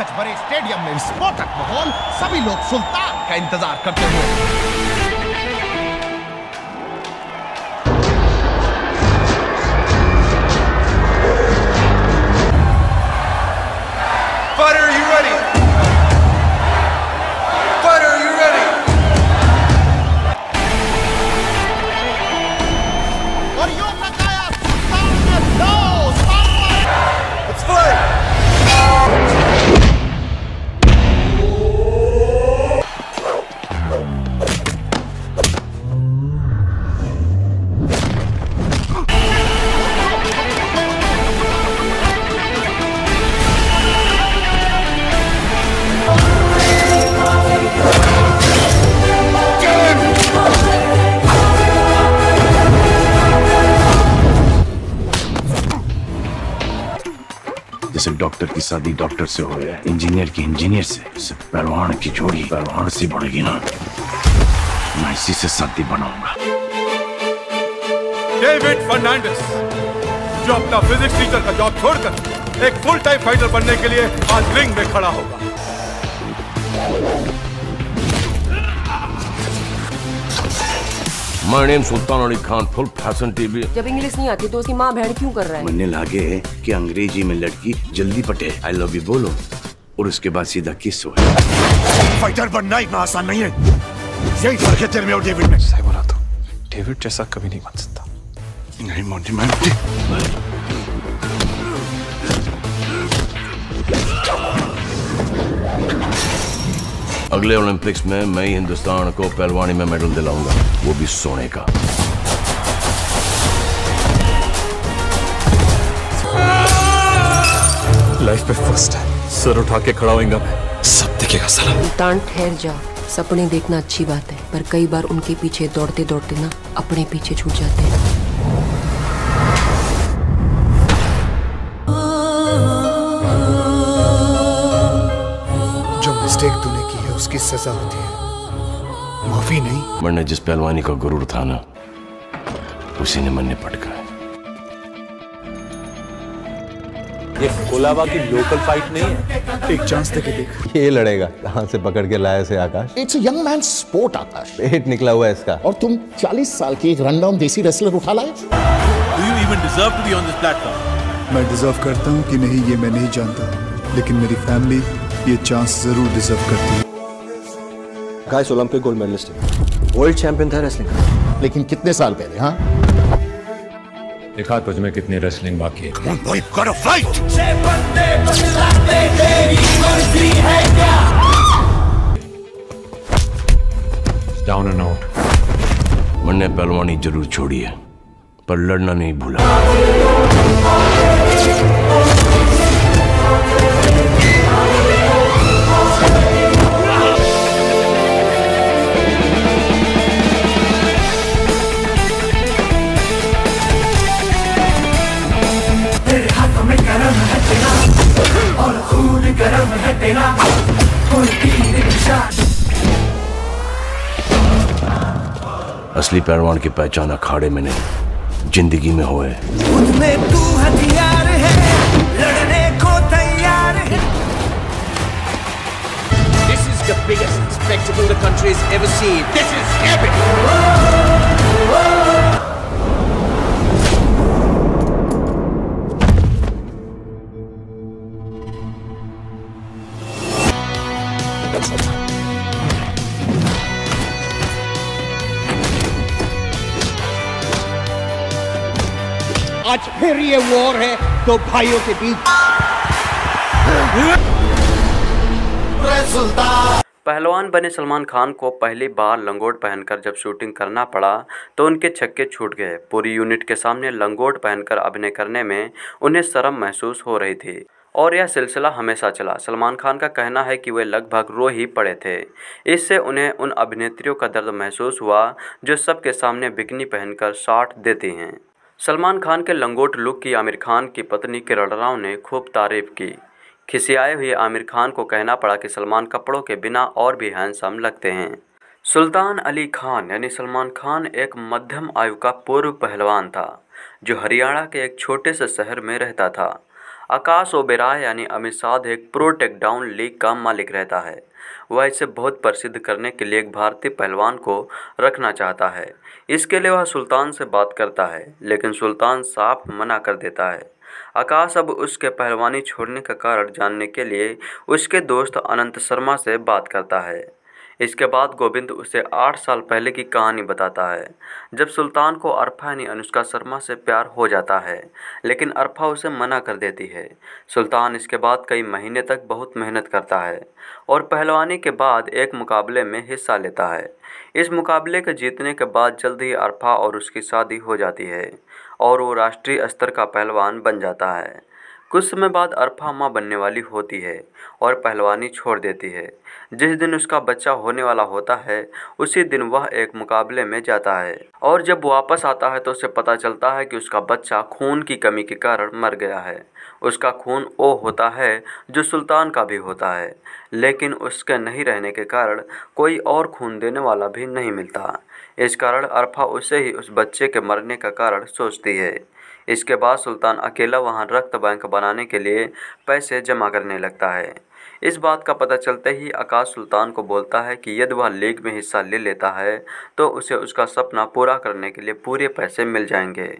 दिलकश भरे स्टेडियम में विस्फोटक माहौल सभी लोग सुल्तान का इंतज़ार करते हुए। डॉक्टर की शादी डॉक्टर से हो गया इंजीनियर की इंजीनियर से। परवान की जोड़ी पहलवान से बढ़ेगी ना। मैं इसी से शादी बनाऊँगा। डेविड फर्नांडिस, जो अपना फिजिक्स टीचर का जॉब छोड़कर एक फुल टाइम फाइटर बनने के लिए आज रिंग में खड़ा होगा। My name Sultan Ali Khan full fashion TV जब इंग्लिश नहीं आती तो उसकी माँ बहन क्यों कर रहा है? मन्ने लागे है कि अंग्रेज़ी में लड़की जल्दी पटे। आई लव यू बोलो। और उसके बाद सीधा किस हो फाइटर बनना इतना आसान नहीं है। यही फ़र्क है तेरे में और डेविड में। सही बोला तो। डेविड जैसा कभी नहीं बन सकता। नहीं मोंटी मैं अगले ओलंपिक्स में मैं ही हिंदुस्तान को पहलवानी में मेडल दिलाऊँगा। वो भी सोने का। लाइफ में फ़र्स्ट है। सर उठा के खड़ा होएगा मैं। सब दिखेगा साला। सुल्तान ठहर जा। सपने देखना अच्छी बात है पर कई बार उनके पीछे दौड़ते दौड़ते ना अपने पीछे छूट जाते हैं। सजा होती है। माफ़ी नहीं। मैंने जिस पहलवानी का गुरूर था ना उसी ने मन ने पटका ये कोलाबा की लोकल फाइट नहीं है? एक चांस देके देख। ये लड़ेगा। कहाँ से पकड़ के लाया से Aakash? It's young man sport Aakash. पेट निकला हुआ है इसका। और तुम 40 साल की एक रनडाउन देसी रेसलर उठा लाए? Do you even deserve to be on this platform? मैं डिजर्व करता हूँ कि नहीं ये मैं नहीं जानता। लेकिन मेरी फैमिली ये चांस ज़रूर डिजर्व करती है। आकाश ओलंपिक गोल्ड मेडलिस्ट है। वर्ल्ड चैंपियन था रेसलिंग का। लेकिन कितने साल पहले हाँ? दिखा तुझ में कितनी रेसलिंग बाकी है। Come on, boy, gotta fight! Down and out मैंने पहलवानी ज़रूर छोड़ी है पर लड़ना नहीं भूला। असली पहलवान की पहचान अखाड़े में नहीं ज़िंदगी में होए तू हथियार है लड़ने को तैयार है This is the biggest spectacle the country has ever seen. This is epic. आज फिर ये वॉर है दो भाइयों के बीच। पहलवान बने सलमान खान को पहली बार लंगोट पहनकर जब शूटिंग करना पड़ा तो उनके छक्के छूट गए। पूरी यूनिट के सामने लंगोट पहनकर अभिनय करने में उन्हें शर्म महसूस हो रही थी। और यह सिलसिला हमेशा चला। सलमान खान का कहना है कि वे लगभग रो ही पड़े थे। इससे उन्हें उन अभिनेत्रियों का दर्द महसूस हुआ, जो सबके सामने बिकनी पहनकर शॉट देती हैं। सलमान खान के लंगोट लुक की आमिर खान की पत्नी किरण राव ने खूब तारीफ़ की। खिसियाए हुए आमिर खान को कहना पड़ा कि सलमान कपड़ों के बिना और भी हैंडसम लगते हैं। सुल्तान अली खान, यानी सलमान खान एक मध्यम आयु का पूर्व पहलवान था, जो हरियाणा के एक छोटे से शहर में रहता था। आकाश ओबेराय यानी अमित साध एक प्रो टेकडाउन लीग का मालिक रहता है। वह इसे बहुत प्रसिद्ध करने के लिए एक भारतीय पहलवान को रखना चाहता है। इसके लिए वह सुल्तान से बात करता है, लेकिन सुल्तान साफ़ मना कर देता है। आकाश अब उसके पहलवानी छोड़ने का कारण जानने के लिए उसके दोस्त अनंत शर्मा से बात करता है। इसके बाद गोविंद उसे आठ साल पहले की कहानी बताता है, जब सुल्तान को अरफा यानी अनुष्का शर्मा से प्यार हो जाता है, लेकिन अरफा उसे मना कर देती है। सुल्तान इसके बाद कई महीने तक बहुत मेहनत करता है और पहलवानी के बाद एक मुकाबले में हिस्सा लेता है। इस मुकाबले के जीतने के बाद जल्द ही अरफा और उसकी शादी हो जाती है और वो राष्ट्रीय स्तर का पहलवान बन जाता है। कुछ समय बाद अरफा माँ बनने वाली होती है और पहलवानी छोड़ देती है। जिस दिन उसका बच्चा होने वाला होता है, उसी दिन वह एक मुकाबले में जाता है और जब वापस आता है तो उसे पता चलता है कि उसका बच्चा खून की कमी के कारण मर गया है। उसका खून ओ होता है जो सुल्तान का भी होता है, लेकिन उसके नहीं रहने के कारण कोई और खून देने वाला भी नहीं मिलता। इस कारण अरफा उसे ही उस बच्चे के मरने का कारण सोचती है। इसके बाद सुल्तान अकेला वहाँ रक्त बैंक बनाने के लिए पैसे जमा करने लगता है। इस बात का पता चलते ही आकाश सुल्तान को बोलता है कि यदि वह लीग में हिस्सा ले लेता है तो उसे उसका सपना पूरा करने के लिए पूरे पैसे मिल जाएँगे।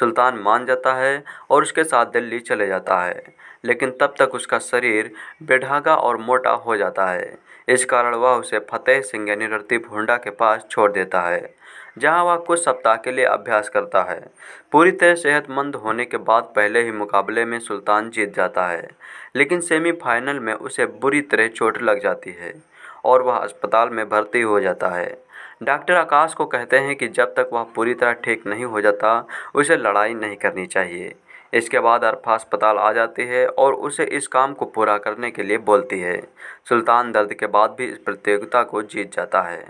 सुल्तान मान जाता है और उसके साथ दिल्ली चले जाता है, लेकिन तब तक उसका शरीर बेढागा और मोटा हो जाता है। इस कारण वह उसे फतेह सिंह यानी रतीब हुंडा के पास छोड़ देता है। जहाँ वह कुछ सप्ताह के लिए अभ्यास करता है। पूरी तरह सेहतमंद होने के बाद पहले ही मुकाबले में सुल्तान जीत जाता है, लेकिन सेमीफाइनल में उसे बुरी तरह चोट लग जाती है और वह अस्पताल में भर्ती हो जाता है। डॉक्टर आकाश को कहते हैं कि जब तक वह पूरी तरह ठीक नहीं हो जाता, उसे लड़ाई नहीं करनी चाहिए। इसके बाद अरफा अस्पताल आ जाती है और उसे इस काम को पूरा करने के लिए बोलती है। सुल्तान दर्द के बाद भी इस प्रतियोगिता को जीत जाता है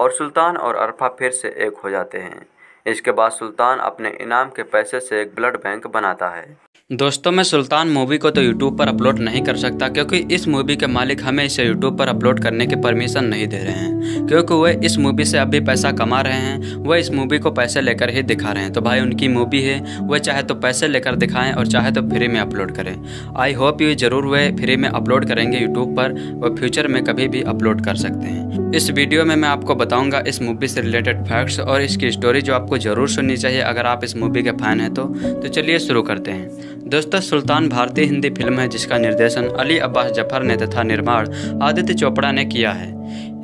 और सुल्तान और अरफा फिर से एक हो जाते हैं। इसके बाद सुल्तान अपने इनाम के पैसे से एक ब्लड बैंक बनाता है। दोस्तों मैं सुल्तान मूवी को तो यूट्यूब पर अपलोड नहीं कर सकता क्योंकि इस मूवी के मालिक हमें इसे यूट्यूब पर अपलोड करने की परमिशन नहीं दे रहे हैं। क्योंकि वह इस मूवी से अभी पैसा कमा रहे हैं वह इस मूवी को पैसे लेकर ही दिखा रहे हैं। तो भाई उनकी मूवी है वह चाहे तो पैसे लेकर दिखाएँ और चाहे तो फ्री में अपलोड करें। आई होप यू ज़रूर वह फ्री में अपलोड करेंगे यूट्यूब पर वह फ्यूचर में कभी भी अपलोड कर सकते हैं। इस वीडियो में मैं आपको बताऊँगा इस मूवी से रिलेटेड फैक्ट्स और इसकी स्टोरी जो आपको ज़रूर सुननी चाहिए अगर आप इस मूवी के फ़ैन हैं तो, तो चलिए शुरू करते हैं। दोस्तों सुल्तान भारतीय हिंदी फ़िल्म है, जिसका निर्देशन अली अब्बास ज़फ़र ने तथा निर्माण आदित्य चोपड़ा ने किया है।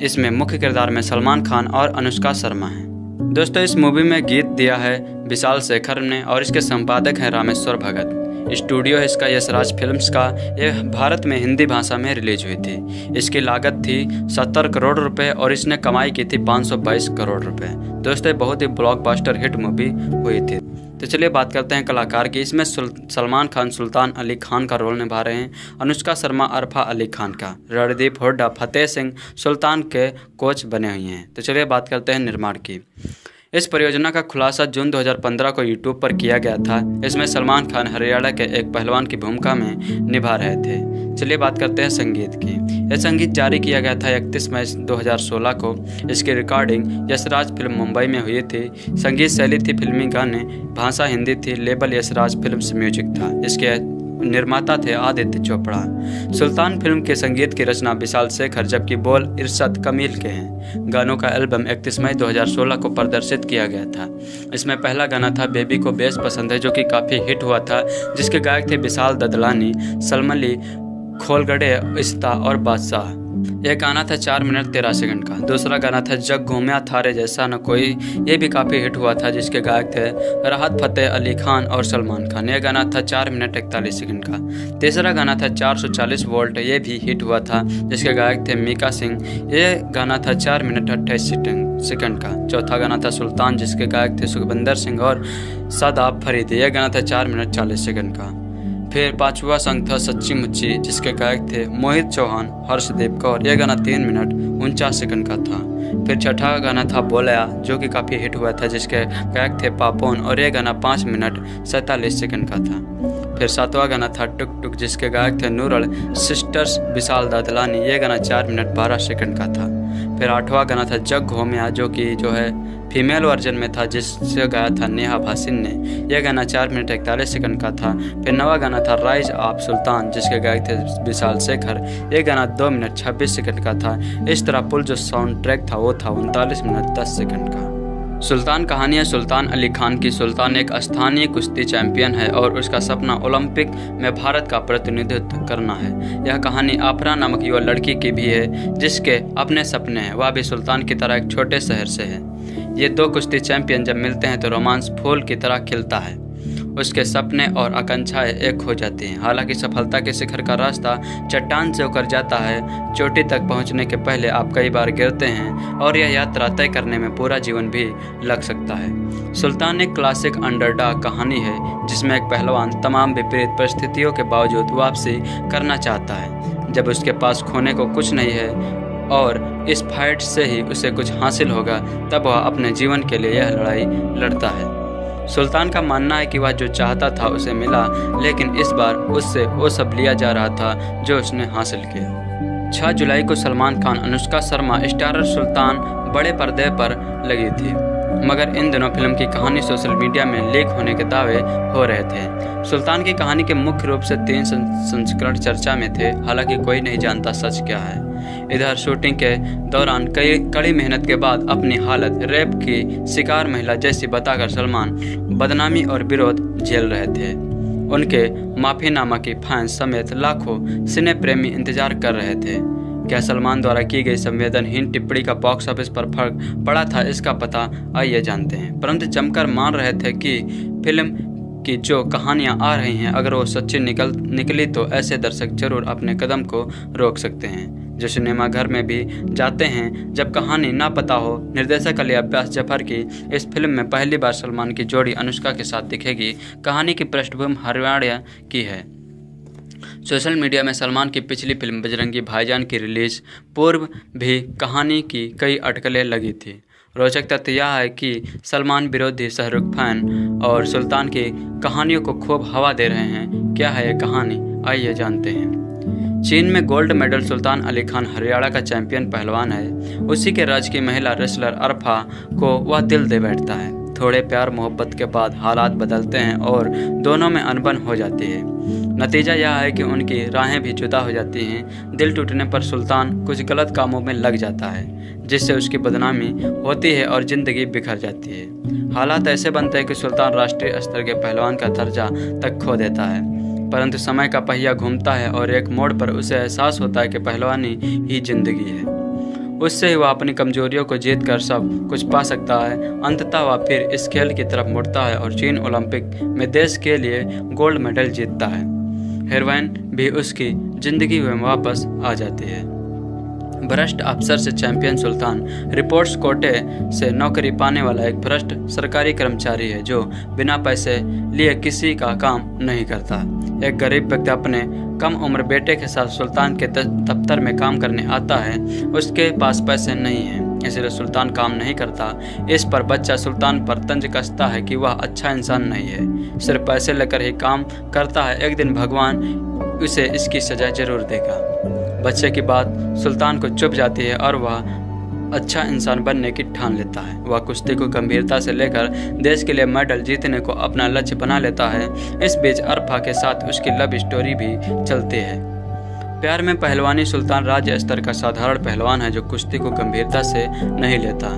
इसमें मुख्य किरदार में सलमान खान और अनुष्का शर्मा हैं। दोस्तों, इस मूवी में गीत दिया है विशाल शेखर ने और इसके संपादक हैं रामेश्वर भगत। स्टूडियो है इसका, यशराज फिल्म्स का। यह भारत में हिंदी भाषा में रिलीज़ हुई थी। इसकी लागत थी सत्तर करोड़ रुपए और इसने कमाई की थी 522 करोड़ रुपए। दोस्तों बहुत ही ब्लॉकबस्टर हिट मूवी हुई थी। तो चलिए बात करते हैं कलाकार की। इसमें सलमान खान, सुल्तान अली खान का रोल निभा रहे हैं। अनुष्का शर्मा, अरफा अली खान का। रणदीप हुड्डा, फतेह सिंह, सुल्तान के कोच बने हुए हैं। तो चलिए बात करते हैं निर्माण की। इस परियोजना का खुलासा जून 2015 को यूट्यूब पर किया गया था इसमें सलमान खान हरियाणा के एक पहलवान की भूमिका में निभा रहे थे। चलिए बात करते हैं संगीत की। यह संगीत जारी किया गया था इकतीस मई 2016 को। इसकी रिकॉर्डिंग यशराज फ़िल्म मुंबई में हुई थी। संगीत शैली थी फिल्मी गाने, भाषा हिंदी थी लेबल यशराज फ़िल्म म्यूज़िक था। इसके निर्माता थे आदित्य चोपड़ा। सुल्तान फ़िल्म के संगीत की रचना विशाल शेखर, जबकि बोल इरशद कमील के हैं। गानों का एल्बम 31 मई 2016 को प्रदर्शित किया गया था। इसमें पहला गाना था बेबी को बेस पसंद है, जो कि काफ़ी हिट हुआ था, जिसके गायक थे विशाल ददलानी सलमली खोलगड़े, इस्ता और बादशाह। यह गाना था चार मिनट तेरह सेकंड का, दूसरा गाना था जग घूमया थारे जैसा न कोई, ये भी काफ़ी हिट हुआ था जिसके गायक थे राहत फतेह अली खान और सलमान खान। यह गाना था चार मिनट इकतालीस सेकंड का। तीसरा गाना था चार सौ चालीस वोल्ट, ये भी हिट हुआ था जिसके गायक थे मीका सिंह। ये गाना था चार मिनट अट्ठाईस सेकंड का। चौथा गाना था सुल्तान जिसके गायक थे सुखविंदर सिंह और सदाब फरीद। यह गाना था चार मिनट चालीस सेकंड का। फिर पांचवा संग था सच्ची मुच्ची, जिसके गायक थे मोहित चौहान, हर्षदेव कौर। यह गाना तीन मिनट उनचास सेकंड का था। फिर छठा गाना था बोलया, जो कि काफ़ी हिट हुआ था, जिसके गायक थे पापोन, और यह गाना पाँच मिनट सैंतालीस सेकंड का था। फिर सातवां गाना था टुक टुक जिसके गायक थे नूरल, सिस्टर्स विशाल दादलानी। यह गाना चार मिनट बारह सेकंड का था। फिर आठवां गाना था जग घोमिया जो कि जो है फीमेल वर्जन में था, जिससे गाया था नेहा भासिन ने। यह गाना चार मिनट इकतालीस सेकंड का था। फिर नवा गाना था राइज आप सुल्तान, जिसके गायक थे विशाल शेखर। यह गाना दो मिनट छब्बीस सेकंड का था। इस तरह पुल जो साउंड ट्रैक था, वो था उनतालीस मिनट दस सेकंड का। सुल्तान कहानियाँ सुल्तान अली खान की सुल्तान एक स्थानीय कुश्ती चैंपियन है और उसका सपना ओलंपिक में भारत का प्रतिनिधित्व करना है। यह कहानी आपरा नामक युवा लड़की की भी है, जिसके अपने सपने हैं। वह भी सुल्तान की तरह एक छोटे शहर से है। ये दो कुश्ती चैंपियन जब मिलते हैं तो रोमांस फूल की तरह खिलता है। उसके सपने और आकांक्षाएँ एक हो जाती हैं। हालाँकि सफलता के शिखर का रास्ता चट्टान से होकर जाता है, चोटी तक पहुँचने के पहले आप कई बार गिरते हैं और यह यात्रा तय करने में पूरा जीवन भी लग सकता है। सुल्तान एक क्लासिक अंडरडा कहानी है, जिसमें एक पहलवान तमाम विपरीत परिस्थितियों के बावजूद वापसी करना चाहता है। जब उसके पास खोने को कुछ नहीं है और इस फाइट से ही उसे कुछ हासिल होगा, तब वह अपने जीवन के लिए यह लड़ाई लड़ता है। सुल्तान का मानना है कि वह जो चाहता था उसे मिला, लेकिन इस बार उससे वो सब लिया जा रहा था जो उसने हासिल किया। छह जुलाई को सलमान खान, अनुष्का शर्मा, स्टारर सुल्तान बड़े पर्दे पर लगी थी। मगर इन दिनों फ़िल्म की कहानी सोशल मीडिया में लीक होने के दावे हो रहे थे। सुल्तान की कहानी के मुख्य रूप से तीन संस्करण चर्चा में थे, हालाँकि कोई नहीं जानता सच क्या है। इधर शूटिंग के दौरान कई कड़ी मेहनत के बाद अपनी हालत, रेप की शिकार महिला जैसी बताकर सलमान बदनामी और विरोध झेल रहे थे। उनके माफीनामा की फैंस समेत लाखों सिने प्रेमी इंतज़ार कर रहे थे। क्या सलमान द्वारा की गई संवेदनहीन टिप्पणी का बॉक्स ऑफ़िस पर फ़र्क पड़ा था, इसका पता आइए जानते हैं। परंतु जमकर मान रहे थे कि फ़िल्म की जो कहानियाँ आ रही हैं, अगर वो सच्ची निकल, निकली तो ऐसे दर्शक ज़रूर अपने कदम को रोक सकते हैं, जो सिनेमा घर में भी जाते हैं। जब कहानी ना पता हो, निर्देशक अली अब्बास ज़फ़र की इस फ़िल्म में पहली बार सलमान की जोड़ी अनुष्का के साथ दिखेगी। कहानी की पृष्ठभूमि हरियाणा की है। सोशल मीडिया में सलमान की पिछली फ़िल्म बजरंगी भाईजान की रिलीज़ पूर्व भी कहानी की कई अटकलें लगी थी। रोचक तथ्य यह है कि सलमान विरोधी शाहरुख खान और सुल्तान की कहानियों को खूब हवा दे रहे हैं। क्या है ये कहानी? आइए जानते हैं। चीन में गोल्ड मेडल सुल्तान अली खान हरियाणा का चैंपियन पहलवान है। उसी के राज्य की महिला रेसलर अरफा को वह दिल दे बैठता है। थोड़े प्यार मोहब्बत के बाद हालात बदलते हैं और दोनों में अनबन हो जाती है। नतीजा यह है कि उनकी राहें भी जुदा हो जाती हैं। दिल टूटने पर सुल्तान कुछ गलत कामों में लग जाता है, जिससे उसकी बदनामी होती है और ज़िंदगी बिखर जाती है। हालात ऐसे बनते हैं कि सुल्तान राष्ट्रीय स्तर के पहलवान का दर्जा तक खो देता है, परंतु समय का पहिया घूमता है और एक मोड़ पर उसे एहसास होता है कि पहलवानी ही ज़िंदगी है। उससे ही वह अपनी कमजोरियों को जीत कर सब कुछ पा सकता है। अंततः वह फिर इस खेल की तरफ़ मुड़ता है और चीन ओलंपिक में देश के लिए गोल्ड मेडल जीतता है। हेरोइन भी उसकी ज़िंदगी में वापस आ जाती है। भ्रष्ट अफसर से चैंपियन सुल्तान। रिपोर्ट्स कोटे से नौकरी पाने वाला एक भ्रष्ट सरकारी कर्मचारी है, जो बिना पैसे लिए किसी का काम नहीं करता। एक गरीब व्यक्ति अपने कम उम्र बेटे के साथ सुल्तान के दफ्तर में काम करने आता है, उसके पास पैसे नहीं हैं, इसलिए सुल्तान काम नहीं करता। इस पर बच्चा सुल्तान पर तंज कसता है कि वह अच्छा इंसान नहीं है। सिर्फ़ पैसे लेकर ही काम करता है। एक दिन भगवान उसे इसकी सजा ज़रूर देगा। बच्चे की बात सुल्तान को चुप जाती है और वह अच्छा इंसान बनने की ठान लेता है। वह कुश्ती को गंभीरता से लेकर देश के लिए मेडल जीतने को अपना लक्ष्य बना लेता है। इस बीच अरफा के साथ उसकी लव स्टोरी भी चलती है। प्यार में पहलवानी सुल्तान राज्य स्तर का साधारण पहलवान है जो कुश्ती को गंभीरता से नहीं लेता।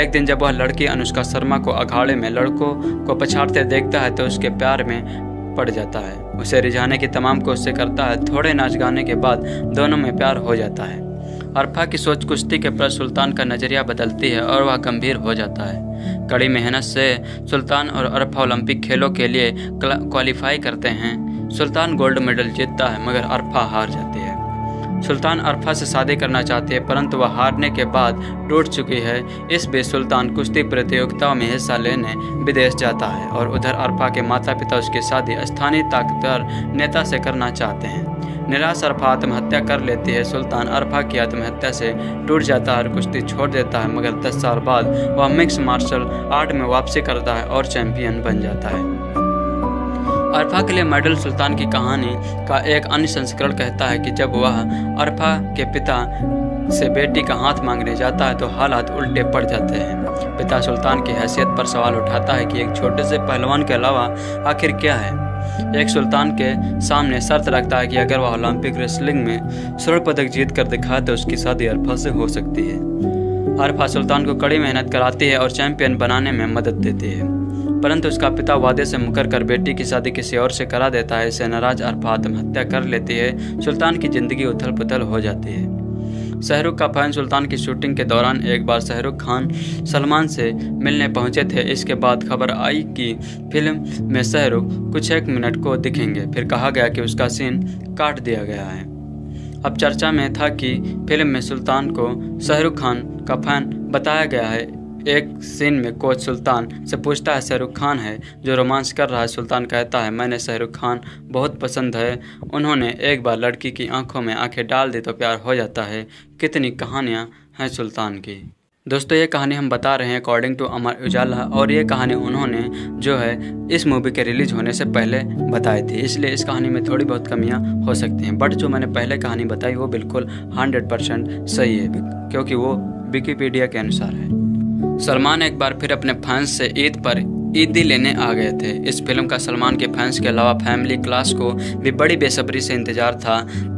एक दिन जब वह लड़की अनुष्का शर्मा को अखाड़े में लड़कों को पछाड़ते देखता है तो उसके प्यार में पड़ जाता है। उसे रिझाने की तमाम कोशिशें करता है। थोड़े नाच गाने के बाद दोनों में प्यार हो जाता है। अरफा की सोच कुश्ती के प्रति सुल्तान का नज़रिया बदलती है और वह गंभीर हो जाता है। कड़ी मेहनत से सुल्तान और अरफा ओलंपिक खेलों के लिए क्वालिफाई करते हैं। सुल्तान गोल्ड मेडल जीतता है, मगर अरफा हार जाती है। सुल्तान अरफा से शादी करना चाहती है, परंतु वह हारने के बाद टूट चुकी है। इस बीच सुल्तान कुश्ती प्रतियोगिताओं में हिस्सा लेने विदेश जाता है और उधर अरफा के माता पिता उसकी शादी स्थानीय ताकतवर नेता से करना चाहते हैं। निराश अरफा आत्महत्या कर लेती है। सुल्तान अरफा की आत्महत्या से टूट जाता है और कुश्ती छोड़ देता है, मगर दस साल बाद वह मिक्स मार्शल आर्ट में वापसी करता है और चैंपियन बन जाता है। अरफा के लिए मॉडल सुल्तान की कहानी का एक अन्य संस्करण कहता है कि जब वह अरफा के पिता से बेटी का हाथ मांगने जाता है तो हालात उल्टे पड़ जाते हैं। पिता सुल्तान की हैसियत पर सवाल उठाता है कि एक छोटे से पहलवान के अलावा आखिर क्या है? एक सुल्तान के सामने शर्त रखता है कि अगर वह ओलंपिक रेसलिंग में स्वर्ण पदक जीत कर दिखाए तो उसकी शादी अरफा से हो सकती है। अरफा सुल्तान को कड़ी मेहनत कराती है और चैंपियन बनाने में मदद देती है। परंतु उसका पिता वादे से मुकर कर बेटी की शादी किसी और से करा देता है, इसे नाराज़ अरफा आत्महत्या कर लेती है, सुल्तान की ज़िंदगी उथल पुथल हो जाती है। शाहरुख का फ़ैन सुल्तान की शूटिंग के दौरान एक बार शाहरुख खान सलमान से मिलने पहुँचे थे, इसके बाद खबर आई कि फ़िल्म में शाहरुख कुछ एक मिनट को दिखेंगे, फिर कहा गया कि उसका सीन काट दिया गया है। अब चर्चा में था कि फ़िल्म में सुल्तान को शाहरुख खान का फ़ैन बताया गया है एक सीन में कोच सुल्तान से पूछता है, शाहरुख खान है? जो रोमांस कर रहा है, सुल्तान कहता है, मैंने शाहरुख खान बहुत पसंद है। उन्होंने एक बार लड़की की आँखों में आँखें डाल दी तो प्यार हो जाता है। कितनी कहानियाँ हैं सुल्तान की। दोस्तों, ये कहानी हम बता रहे हैं अकॉर्डिंग टू अमर उजाला, और ये कहानी उन्होंने जो है इस मूवी के रिलीज़ होने से पहले बताई थी। इसलिए इस कहानी में थोड़ी बहुत कमियाँ हो सकती हैं बट जो मैंने पहले कहानी बताई वो बिल्कुल हंड्रेड परसेंट सही है, क्योंकि वो विकीपीडिया के अनुसार है। सलमान एक बार फिर अपने फैंस से ईद पर ईदी लेने आ गए थे। इस फ़िल्म का सलमान के फैंस के अलावा फैमिली क्लास को भी बड़ी बेसब्री से इंतज़ार था।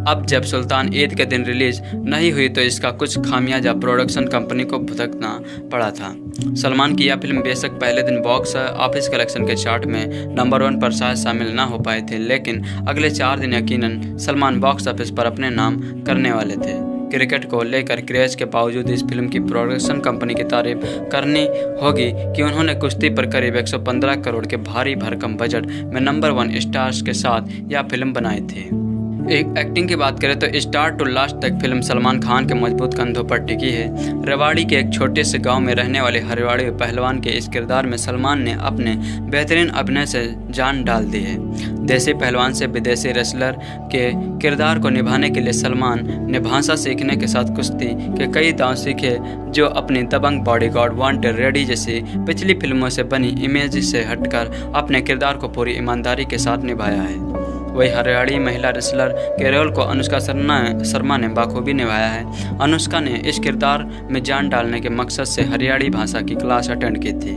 अब जब सुल्तान ईद के दिन रिलीज़ नहीं हुई तो इसका कुछ खामियाजा प्रोडक्शन कंपनी को भुगतना पड़ा था। सलमान की यह फ़िल्म बेशक पहले दिन बॉक्स ऑफ़िस कलेक्शन के चार्ट में नंबर वन पर शायद शामिल ना हो पाए थे, लेकिन अगले चार दिन यकीनन सलमान बॉक्स ऑफ़िस पर अपने नाम करने वाले थे। क्रिकेट को लेकर क्रेज के बावजूद इस फ़िल्म की प्रोडक्शन कंपनी की तारीफ़ करनी होगी कि उन्होंने कुश्ती पर करीब 115 करोड़ के भारी भरकम बजट में नंबर वन स्टार्स के साथ यह फ़िल्म बनाई थी। एक एक्टिंग की बात करें तो स्टार टू लास्ट तक फ़िल्म सलमान खान के मज़बूत कंधों पर टिकी है। रेवाड़ी के एक छोटे से गाँव में रहने वाले हरिवाड़ी पहलवान के इस किरदार में सलमान ने अपने बेहतरीन अभिनय से जान डाल दी है। देसी पहलवान से विदेशी रेसलर के किरदार को निभाने के लिए सलमान ने भाषा सीखने के साथ कुश्ती के कई दांव सीखे, जो अपनी दबंग बॉडीगार्ड वांटेड रेडी जैसी पिछली फ़िल्मों से बनी इमेज से हटकर अपने किरदार को पूरी ईमानदारी के साथ निभाया है। वही हरियाणी महिला रेसलर के रोल को अनुष्का शर्मा शर्मा ने बाखूबी निभाया है। अनुष्का ने इस किरदार में जान डालने के मकसद से हरियाणी भाषा की क्लास अटेंड की थी।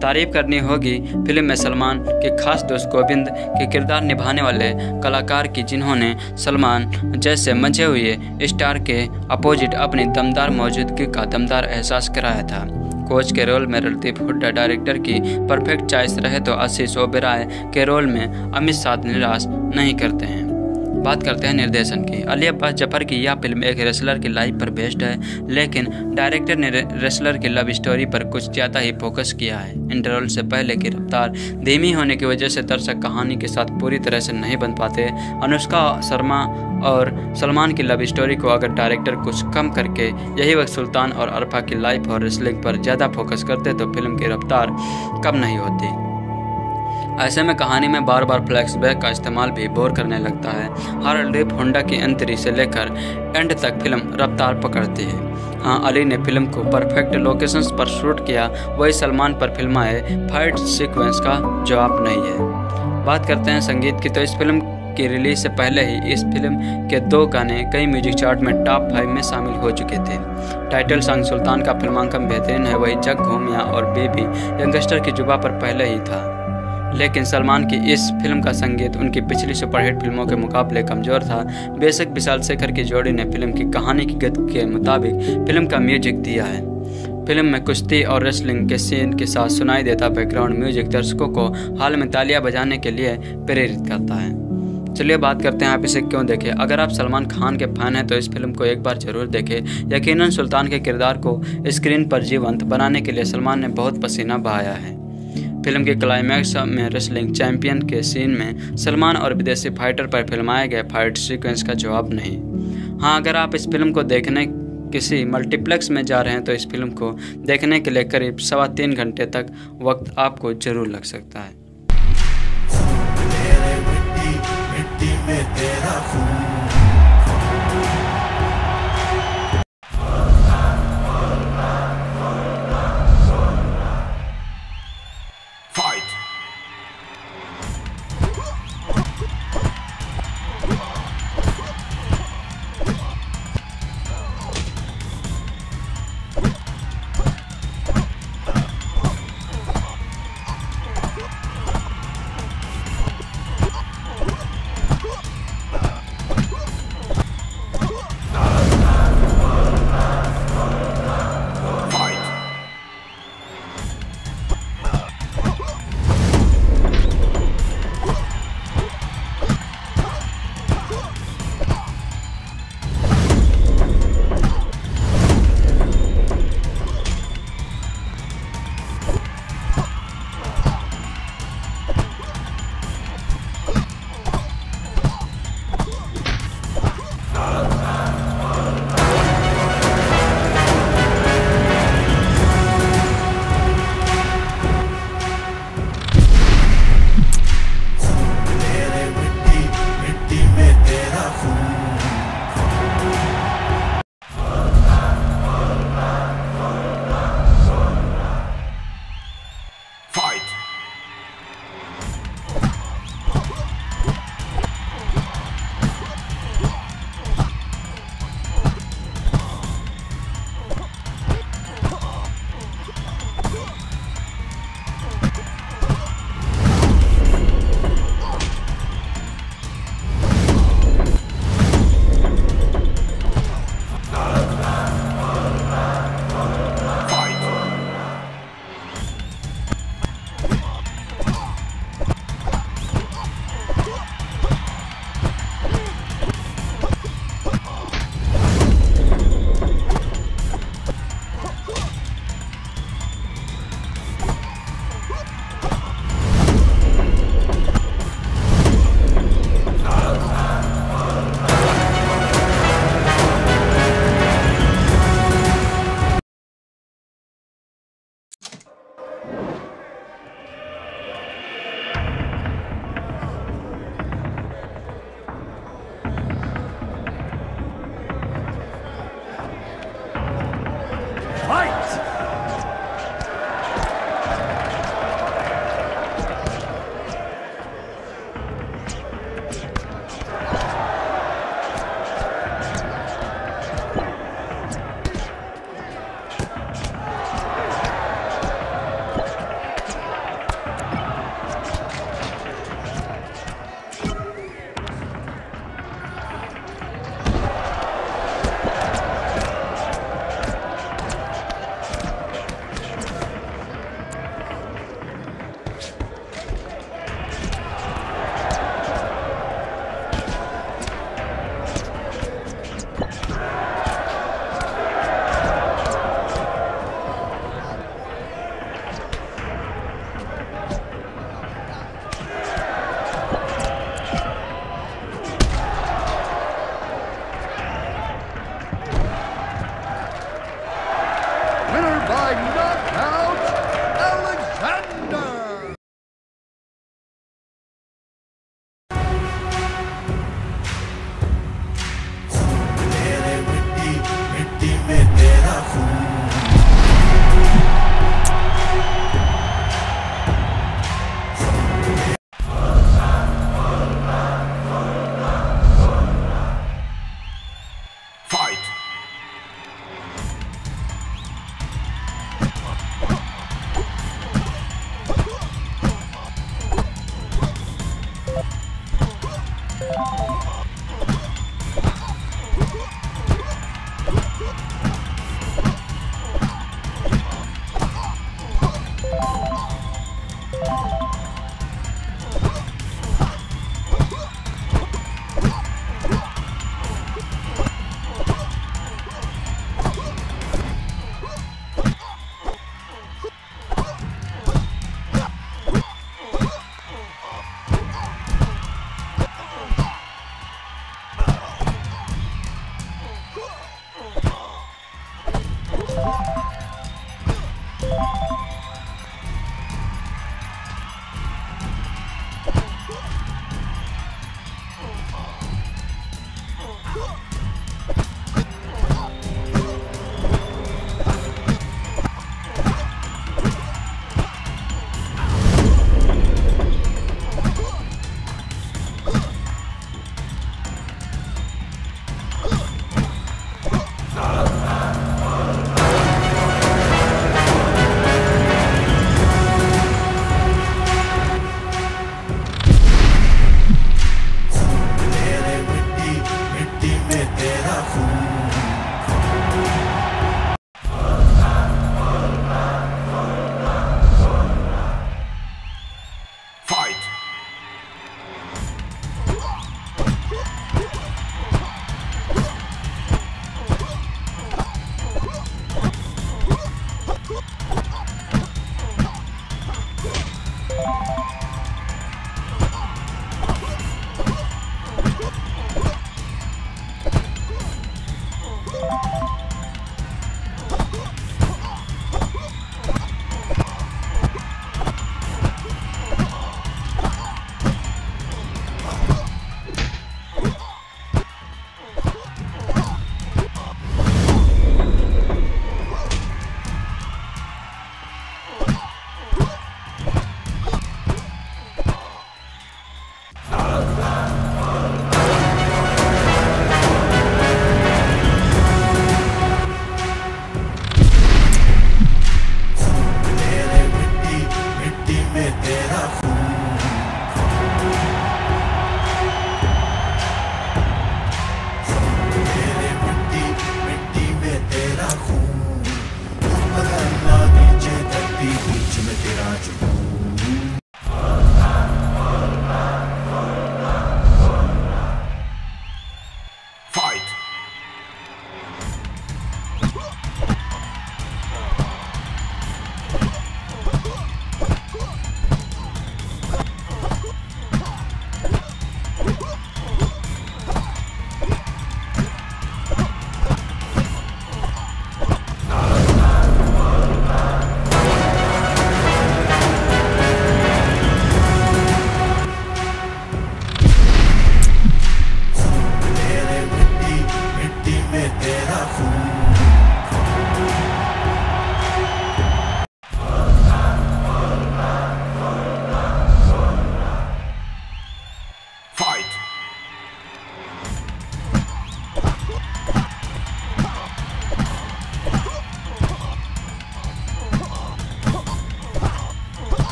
तारीफ़ करनी होगी फ़िल्म में सलमान के खास दोस्त गोविंद के किरदार निभाने वाले कलाकार की, जिन्होंने सलमान जैसे मंझे हुए स्टार के अपोजिट अपनी दमदार मौजूदगी का दमदार एहसास कराया था। कोच के रोल में रणदीप हुड्डा डायरेक्टर की परफेक्ट चॉइस रहे तो आशीष ओबेराय के रोल में अमित साध निराश नहीं करते हैं। बात करते हैं निर्देशन की। अली अब्बास ज़फ़र की यह फ़िल्म एक रेसलर की लाइफ पर बेस्ड है, लेकिन डायरेक्टर ने रेसलर की लव स्टोरी पर कुछ ज़्यादा ही फोकस किया है। इंटरवल से पहले की रफ्तार धीमी होने की वजह से दर्शक कहानी के साथ पूरी तरह से नहीं बन पाते। अनुष्का शर्मा और सलमान की लव स्टोरी को अगर डायरेक्टर कुछ कम करके यही वक्त सुल्तान और अरफा की लाइफ और रेसलिंग पर ज़्यादा फोकस करते तो फ़िल्म की रफ्तार कम नहीं होती। ऐसे में कहानी में बार बार फ्लैशबैक का इस्तेमाल भी बोर करने लगता है। हर डिप होंडा की एंट्री से लेकर एंड तक फ़िल्म रफ्तार पकड़ती है। हाँ अली ने फ़िल्म को परफेक्ट लोकेशंस पर शूट किया। वही सलमान पर फिल्माए। फाइट सीक्वेंस का जवाब नहीं है। बात करते हैं संगीत की। तो इस फ़िल्म की रिलीज़ से पहले ही इस फ़िल्म के दो गाने कई म्यूज़िक चार्ट में टॉप फाइव में शामिल हो चुके थे। टाइटल सॉन्ग सुल्तान का फिल्मांकन बेहतरीन है। वही जग घूमिया और बेबी यंगस्टर की जुबा पर पहले ही था। लेकिन सलमान की इस फ़िल्म का संगीत उनकी पिछली सुपरहिट फ़िल्मों के मुकाबले कमज़ोर था। बेशक विशाल शेखर की जोड़ी ने फ़िल्म की कहानी की गति के मुताबिक फ़िल्म का म्यूज़िक दिया है। फ़िल्म में कुश्ती और रेसलिंग के सीन के साथ सुनाई देता बैकग्राउंड म्यूज़िक दर्शकों को हाल में तालियाँ बजाने के लिए प्रेरित करता है। चलिए बात करते हैं, आप इसे क्यों देखें? अगर आप सलमान खान के फ़ैन हैं तो इस फ़िल्म को एक बार ज़रूर देखें। यकीनन सुल्तान के किरदार को स्क्रीन पर जीवंत बनाने के लिए सलमान ने बहुत पसीना बहाया है। फ़िल्म के क्लाइमैक्स में रेसलिंग चैंपियन के सीन में सलमान और विदेशी फाइटर पर फिल्माए गए फाइट सीक्वेंस का जवाब नहीं। हाँ अगर आप इस फ़िल्म को देखने किसी मल्टीप्लेक्स में जा रहे हैं तो इस फ़िल्म को देखने के लिए करीब सवा तीन घंटे तक वक्त आपको ज़रूर लग सकता है।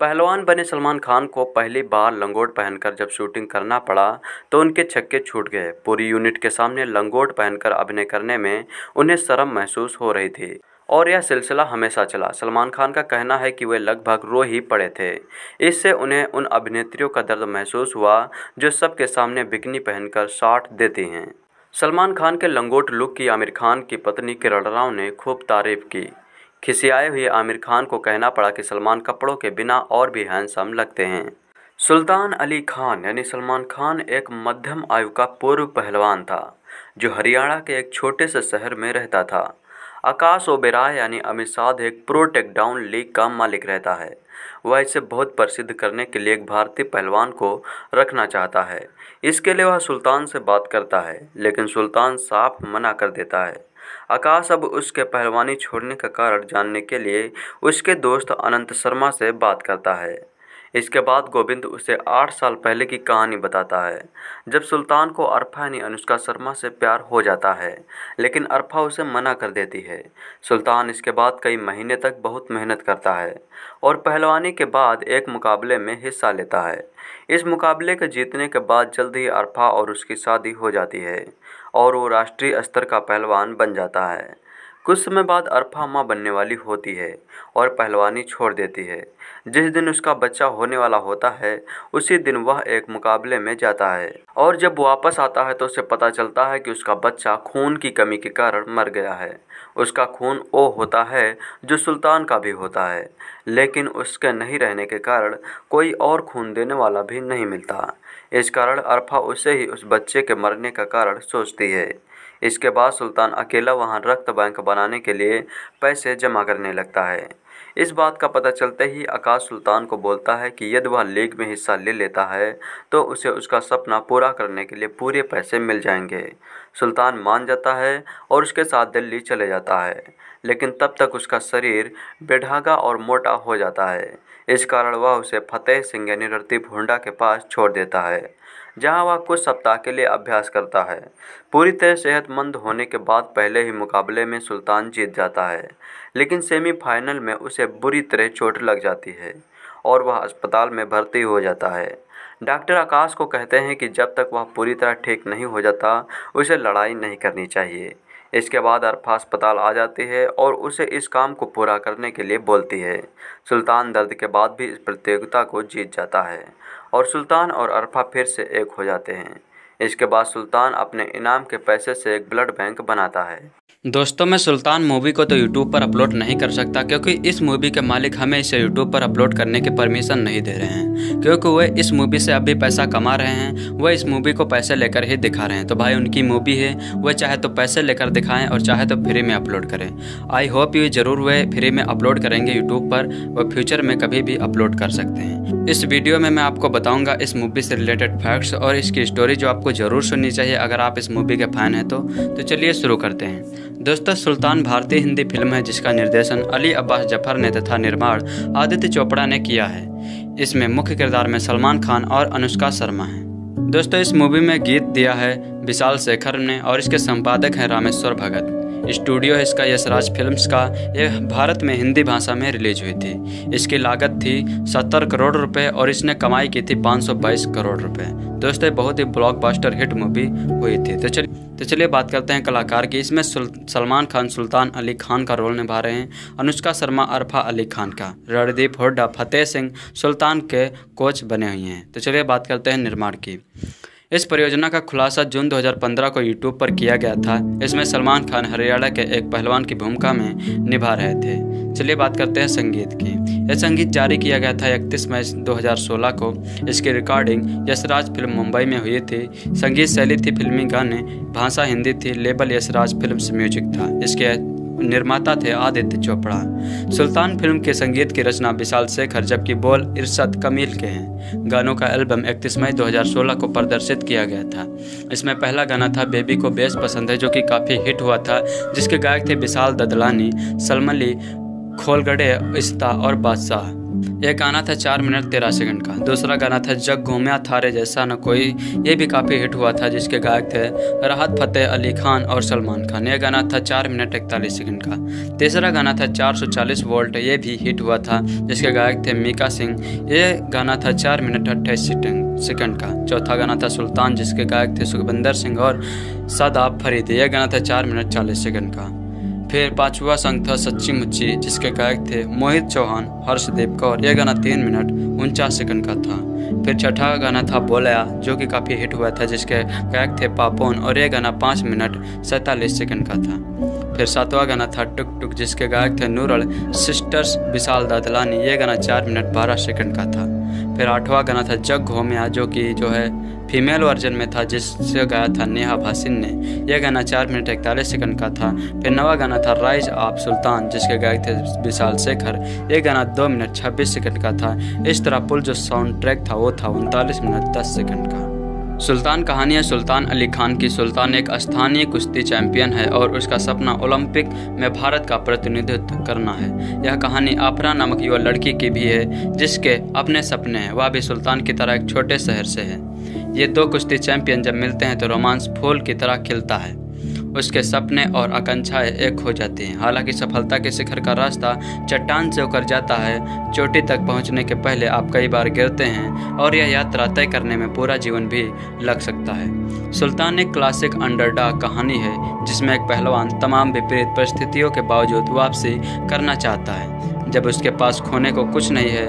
पहलवान बने सलमान खान को पहली बार लंगोट पहनकर जब शूटिंग करना पड़ा तो उनके छक्के छूट गए। पूरी यूनिट के सामने लंगोट पहनकर अभिनय करने में उन्हें शर्म महसूस हो रही थी। और यह सिलसिला हमेशा चला। सलमान खान का कहना है कि वे लगभग रो ही पड़े थे। इससे उन्हें उन अभिनेत्रियों का दर्द महसूस हुआ, जो सबके सामने बिकनी पहनकर शॉट देती हैं। सलमान खान के लंगोट लुक की आमिर खान की पत्नी किरण राव ने खूब तारीफ़ की। खिसियाए हुए आमिर खान को कहना पड़ा कि सलमान कपड़ों के बिना और भी हैंडसम लगते हैं। सुल्तान अली खान, यानी सलमान खान एक मध्यम आयु का पूर्व पहलवान था, जो हरियाणा के एक छोटे से शहर में रहता था। आकाश ओबेराय, यानी अमित साध, एक प्रो टेकडाउन लीग का मालिक रहता है। वह इसे बहुत प्रसिद्ध करने के लिए एक भारतीय पहलवान को रखना चाहता है। इसके लिए वह सुल्तान से बात करता है, लेकिन सुल्तान साफ़ मना कर देता है। आकाश अब उसके पहलवानी छोड़ने का कारण जानने के लिए उसके दोस्त अनंत शर्मा से बात करता है। इसके बाद गोविंद उसे आठ साल पहले की कहानी बताता है, जब सुल्तान को अरफा यानी अनुष्का शर्मा से प्यार हो जाता है, लेकिन अरफा उसे मना कर देती है। सुल्तान इसके बाद कई महीने तक बहुत मेहनत करता है और पहलवानी के बाद एक मुकाबले में हिस्सा लेता है। इस मुकाबले के जीतने के बाद जल्द ही अरफा और उसकी शादी हो जाती है। और वो राष्ट्रीय स्तर का पहलवान बन जाता है। कुछ समय बाद अरफा माँ बनने वाली होती है और पहलवानी छोड़ देती है। जिस दिन उसका बच्चा होने वाला होता है, उसी दिन वह एक मुकाबले में जाता है और जब वापस आता है तो उसे पता चलता है कि उसका बच्चा खून की कमी के कारण मर गया है। उसका खून वो होता है जो सुल्तान का भी होता है, लेकिन उसके नहीं रहने के कारण कोई और खून देने वाला भी नहीं मिलता। इस कारण अरफा उसे ही उस बच्चे के मरने का कारण सोचती है। इसके बाद सुल्तान अकेला वहाँ रक्त बैंक बनाने के लिए पैसे जमा करने लगता है। इस बात का पता चलते ही आकाश सुल्तान को बोलता है कि यदि वह लीग में हिस्सा ले लेता है तो उसे उसका सपना पूरा करने के लिए पूरे पैसे मिल जाएँगे। सुल्तान मान जाता है और उसके साथ दिल्ली चले जाता है, लेकिन तब तक उसका शरीर बेढागा और मोटा हो जाता है। इस कारण वह उसे फतेह सिंह यानी रतीब हुंडा के पास छोड़ देता है, जहाँ वह कुछ सप्ताह के लिए अभ्यास करता है। पूरी तरह सेहतमंद होने के बाद पहले ही मुकाबले में सुल्तान जीत जाता है, लेकिन सेमीफाइनल में उसे बुरी तरह चोट लग जाती है और वह अस्पताल में भर्ती हो जाता है। डॉक्टर आकाश को कहते हैं कि जब तक वह पूरी तरह ठीक नहीं हो जाता, उसे लड़ाई नहीं करनी चाहिए। इसके बाद अरफा अस्पताल आ जाती है और उसे इस काम को पूरा करने के लिए बोलती है। सुल्तान दर्द के बाद भी इस प्रतियोगिता को जीत जाता है और सुल्तान और अरफा फिर से एक हो जाते हैं। इसके बाद सुल्तान अपने इनाम के पैसे से एक ब्लड बैंक बनाता है। दोस्तों मैं सुल्तान मूवी को तो यूट्यूब पर अपलोड नहीं कर सकता क्योंकि इस मूवी के मालिक हमें इसे यूट्यूब पर अपलोड करने की परमिशन नहीं दे रहे हैं। क्योंकि वह इस मूवी से अभी पैसा कमा रहे हैं वह इस मूवी को पैसे लेकर ही दिखा रहे हैं। तो भाई उनकी मूवी है वह चाहे तो पैसे लेकर दिखाएँ और चाहे तो फ्री में अपलोड करें। आई होप ये ज़रूर वह फ्री में अपलोड करेंगे यूट्यूब पर वह फ्यूचर में कभी भी अपलोड कर सकते हैं। इस वीडियो में मैं आपको बताऊँगा इस मूवी से रिलेटेड फैक्ट्स और इसकी स्टोरी जो आपको ज़रूर सुननी चाहिए अगर आप इस मूवी के फ़ैन हैं तो, तो चलिए शुरू करते हैं। दोस्तों सुल्तान भारतीय हिंदी फ़िल्म है, जिसका निर्देशन अली अब्बास ज़फ़र ने तथा निर्माण आदित्य चोपड़ा ने किया है। इसमें मुख्य किरदार में सलमान खान और अनुष्का शर्मा हैं। दोस्तों, इस मूवी में गीत दिया है विशाल शेखर ने और इसके संपादक हैं रामेश्वर भगत। स्टूडियो है इसका यशराज फिल्म्स का। यह भारत में हिंदी भाषा में रिलीज़ हुई थी। इसकी लागत थी सत्तर करोड़ रुपए और इसने कमाई की थी 522 करोड़ रुपए। दोस्तों बहुत ही ब्लॉकबस्टर हिट मूवी हुई थी। तो चलिए तो चलिए बात करते हैं कलाकार की। इसमें सलमान खान, सुल्तान अली खान का रोल निभा रहे हैं। अनुष्का शर्मा, अरफा अली खान का। रणदीप हुड्डा, फतेह सिंह, सुल्तान के कोच बने हुए हैं। तो चलिए बात करते हैं निर्माण की। इस परियोजना का खुलासा जून 2015 को यूट्यूब पर किया गया था। इसमें सलमान खान हरियाणा के एक पहलवान की भूमिका में निभा रहे थे। चलिए बात करते हैं संगीत की। यह संगीत जारी किया गया था इकतीस मई 2016 को। इसकी रिकॉर्डिंग यशराज फ़िल्म मुंबई में हुई थी। संगीत शैली थी फिल्मी गाने, भाषा हिंदी थी लेबल यशराज फ़िल्म म्यूज़िक था। इसके निर्माता थे आदित्य चोपड़ा। सुल्तान फ़िल्म के संगीत की रचना विशाल शेखर, जबकि बोल इरशद कमील के हैं। गानों का एल्बम 31 मई 2016 को प्रदर्शित किया गया था। इसमें पहला गाना था बेबी को बेस पसंद है, जो कि काफ़ी हिट हुआ था, जिसके गायक थे विशाल ददलानी, सलमली खोलगढ़े इस्ता और बादशाह। एक गाना था चार मिनट तेरह सेकंड का। दूसरा गाना था जग घूमया थारे जैसा न कोई। ये भी काफ़ी हिट हुआ था जिसके गायक थे राहत फतेह अली खान और सलमान खान। यह गाना था चार मिनट इकतालीस सेकंड का। तीसरा गाना था चार सौ चालीस वोल्ट। ये भी हिट हुआ था जिसके गायक थे मीका सिंह। ये गाना था चार मिनट अट्ठाईस सेकंड का। चौथा गाना था सुल्तान जिसके गायक थे सुखविंदर सिंह और सादाब फरीद। यह गाना था चार मिनट चालीस सेकंड का। फिर पांचवा संग था सच्ची मुच्ची, जिसके गायक थे मोहित चौहान हर्षदेव कौर यह गाना तीन मिनट उनचास सेकंड का था। फिर छठा गाना था बोलया, जो कि काफ़ी हिट हुआ था, जिसके गायक थे पापोन, और यह गाना पाँच मिनट सैंतालीस सेकंड का था। फिर सातवां गाना था टुक टुक, जिसके गायक थे नूरल, सिस्टर्स विशाल दादलानी। ये गाना चार मिनट बारह सेकंड का था। फिर आठवां गाना था जग घोमिया जो कि जो है फीमेल वर्जन में था, जिससे गाया था नेहा भासिन ने। यह गाना चार मिनट इकतालीस सेकंड का था। फिर नवा गाना था राइज आप सुल्तान, जिसके गायक थे विशाल शेखर। यह गाना दो मिनट छब्बीस सेकंड का था। इस तरह पुल जो साउंड ट्रैक था, वो था उनतालीस मिनट दस सेकंड का। सुल्तान कहानियाँ सुल्तान अली खान की सुल्तान एक स्थानीय कुश्ती चैंपियन है और उसका सपना ओलंपिक में भारत का प्रतिनिधित्व करना है। यह कहानी आपरा नामक युवा लड़की की भी है, जिसके अपने सपने हैं वह भी सुल्तान की तरह एक छोटे शहर से है। ये दो कुश्ती चैंपियन जब मिलते हैं तो रोमांस फूल की तरह खिलता है। उसके सपने और आकांक्षाएँ एक हो जाती हैं। हालाँकि सफलता के शिखर का रास्ता चट्टान से होकर जाता है, चोटी तक पहुँचने के पहले आप कई बार गिरते हैं और यह यात्रा तय करने में पूरा जीवन भी लग सकता है। सुल्तान एक क्लासिक अंडरडॉग कहानी है, जिसमें एक पहलवान तमाम विपरीत परिस्थितियों के बावजूद वापसी करना चाहता है। जब उसके पास खोने को कुछ नहीं है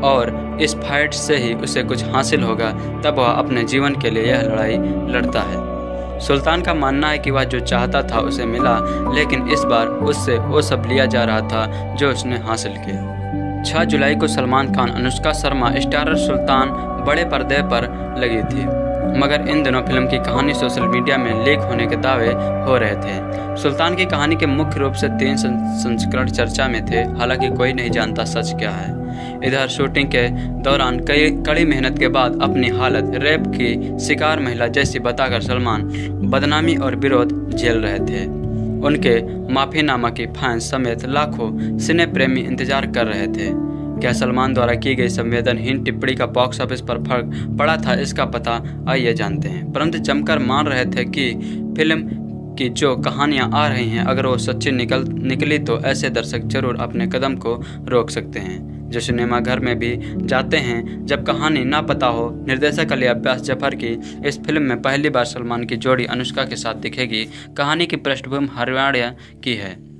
और इस फाइट से ही उसे कुछ हासिल होगा, तब वह अपने जीवन के लिए यह लड़ाई लड़ता है। सुल्तान का मानना है कि वह जो चाहता था उसे मिला, लेकिन इस बार उससे वो सब लिया जा रहा था जो उसने हासिल किया। छह जुलाई को सलमान खान अनुष्का शर्मा स्टारर सुल्तान बड़े पर्दे पर लगी थी। मगर इन दिनों फ़िल्म की कहानी सोशल मीडिया में लीक होने के दावे हो रहे थे। सुल्तान की कहानी के मुख्य रूप से तीन संस्करण चर्चा में थे, हालाँकि कोई नहीं जानता सच क्या है। इधर शूटिंग के दौरान कई कड़ी मेहनत के बाद अपनी हालत रेप की शिकार महिला जैसी बताकर सलमान बदनामी और विरोध झेल रहे थे। उनके माफीनामा की फैंस समेत लाखों सिने प्रेमी इंतज़ार कर रहे थे। क्या सलमान द्वारा की गई संवेदनहीन टिप्पणी का बॉक्स ऑफ़िस पर फ़र्क पड़ा था, इसका पता आइए जानते हैं। परंतु जमकर मान रहे थे कि फ़िल्म की जो कहानियाँ आ रही हैं, अगर वो सच्ची निकल, निकली तो ऐसे दर्शक ज़रूर अपने कदम को रोक सकते हैं, जो सिनेमा घर में भी जाते हैं। जब कहानी ना पता हो, निर्देशक अली अब्बास ज़फ़र की इस फ़िल्म में पहली बार सलमान की जोड़ी अनुष्का के साथ दिखेगी। कहानी की पृष्ठभूमि हरियाणा की है।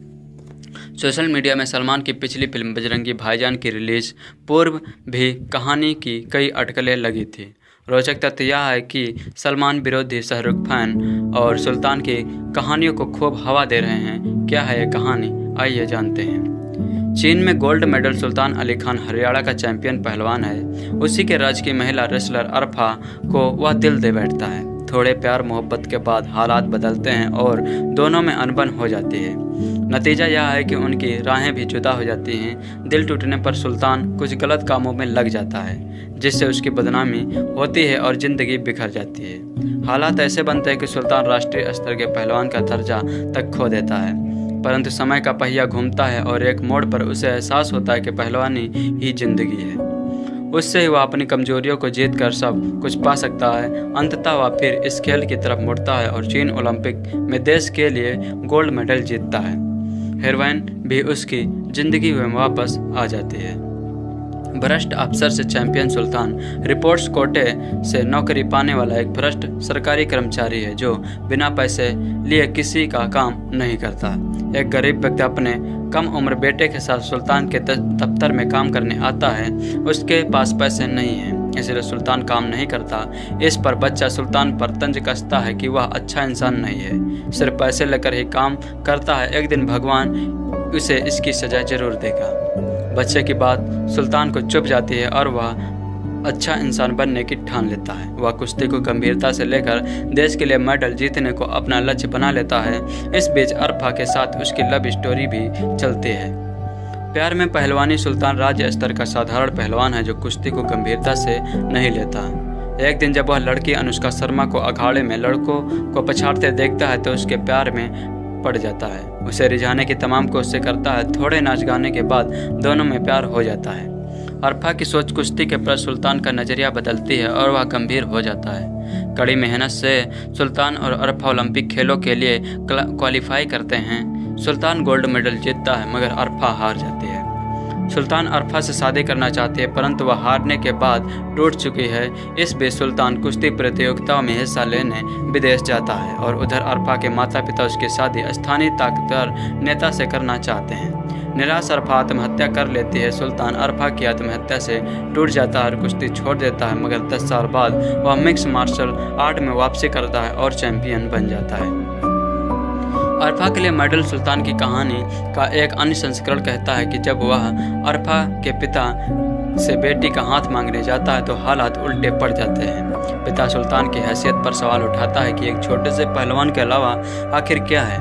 सोशल मीडिया में सलमान की पिछली फ़िल्म बजरंगी भाईजान की रिलीज़ पूर्व भी कहानी की कई अटकलें लगी थी। रोचक तथ्य यह है कि सलमान विरोधी शाहरुख फ़ैन और सुल्तान की कहानियों को खूब हवा दे रहे हैं। क्या है ये कहानी? आइए जानते हैं। चीन में गोल्ड मेडल सुल्तान अली खान हरियाणा का चैंपियन पहलवान है। उसी के राज्य की महिला रेसलर अरफा को वह दिल दे बैठता है। थोड़े प्यार मोहब्बत के बाद हालात बदलते हैं और दोनों में अनबन हो जाती है। नतीजा यह है कि उनकी राहें भी जुदा हो जाती हैं। दिल टूटने पर सुल्तान कुछ गलत कामों में लग जाता है, जिससे उसकी बदनामी होती है और ज़िंदगी बिखर जाती है। हालात ऐसे बनते हैं कि सुल्तान राष्ट्रीय स्तर के पहलवान का दर्जा तक खो देता है, परंतु समय का पहिया घूमता है और एक मोड़ पर उसे एहसास होता है कि पहलवानी ही ज़िंदगी है। उससे ही वह अपनी कमजोरियों को जीत कर सब कुछ पा सकता है। अंततः वह फिर इस खेल की तरफ़ मुड़ता है और चीन ओलंपिक में देश के लिए गोल्ड मेडल जीतता है। हेरोइन भी उसकी ज़िंदगी में वापस आ जाती है। भ्रष्ट अफसर से चैंपियन सुल्तान। रिपोर्ट्स कोटे से नौकरी पाने वाला एक भ्रष्ट सरकारी कर्मचारी है, जो बिना पैसे लिए किसी का काम नहीं करता। एक गरीब व्यक्ति अपने कम उम्र बेटे के साथ सुल्तान के दफ्तर में काम करने आता है, उसके पास पैसे नहीं हैं, इसलिए सुल्तान काम नहीं करता। इस पर बच्चा सुल्तान पर तंज कसता है कि वह अच्छा इंसान नहीं है। सिर्फ़ पैसे लेकर ही काम करता है, एक दिन भगवान उसे इसकी सजा ज़रूर देगा। बच्चे की बात सुल्तान को चुप जाती है और वह अच्छा इंसान बनने की ठान लेता है। वह कुश्ती को गंभीरता से लेकर देश के लिए मेडल जीतने को अपना लक्ष्य बना लेता है। इस बीच अरफा के साथ उसकी लव स्टोरी भी चलती है। प्यार में पहलवानी सुल्तान राज्य स्तर का साधारण पहलवान है जो कुश्ती को गंभीरता से नहीं लेता। एक दिन जब वह लड़की अनुष्का शर्मा को अखाड़े में लड़कों को पछाड़ते देखता है तो उसके प्यार में पड़ जाता है। उसे रिझाने की तमाम कोशिश करता है। थोड़े नाच गाने के बाद दोनों में प्यार हो जाता है। अरफा की सोच कुश्ती के प्रति सुल्तान का नज़रिया बदलती है और वह गंभीर हो जाता है। कड़ी मेहनत से सुल्तान और अरफा ओलंपिक खेलों के लिए क्वालिफाई करते हैं। सुल्तान गोल्ड मेडल जीतता है, मगर अरफा हार जाती है। सुल्तान अरफा से शादी करना चाहती है, परंतु वह हारने के बाद टूट चुकी है। इस बीच सुल्तान कुश्ती प्रतियोगिताओं में हिस्सा लेने विदेश जाता है और उधर अरफा के माता पिता उसकी शादी स्थानीय ताकतवर नेता से करना चाहते हैं। निराश अरफा आत्महत्या कर लेती है। सुल्तान अरफा की आत्महत्या से टूट जाता है और कुश्ती छोड़ देता है, मगर दस साल बाद वह मिक्स मार्शल आर्ट में वापसी करता है और चैंपियन बन जाता है। अरफा के लिए मेडल सुल्तान की कहानी का एक अन्य संस्करण कहता है कि जब वह अरफा के पिता से बेटी का हाथ मांगने जाता है तो हालात उल्टे पड़ जाते हैं। पिता सुल्तान की हैसियत पर सवाल उठाता है कि एक छोटे से पहलवान के अलावा आखिर क्या है?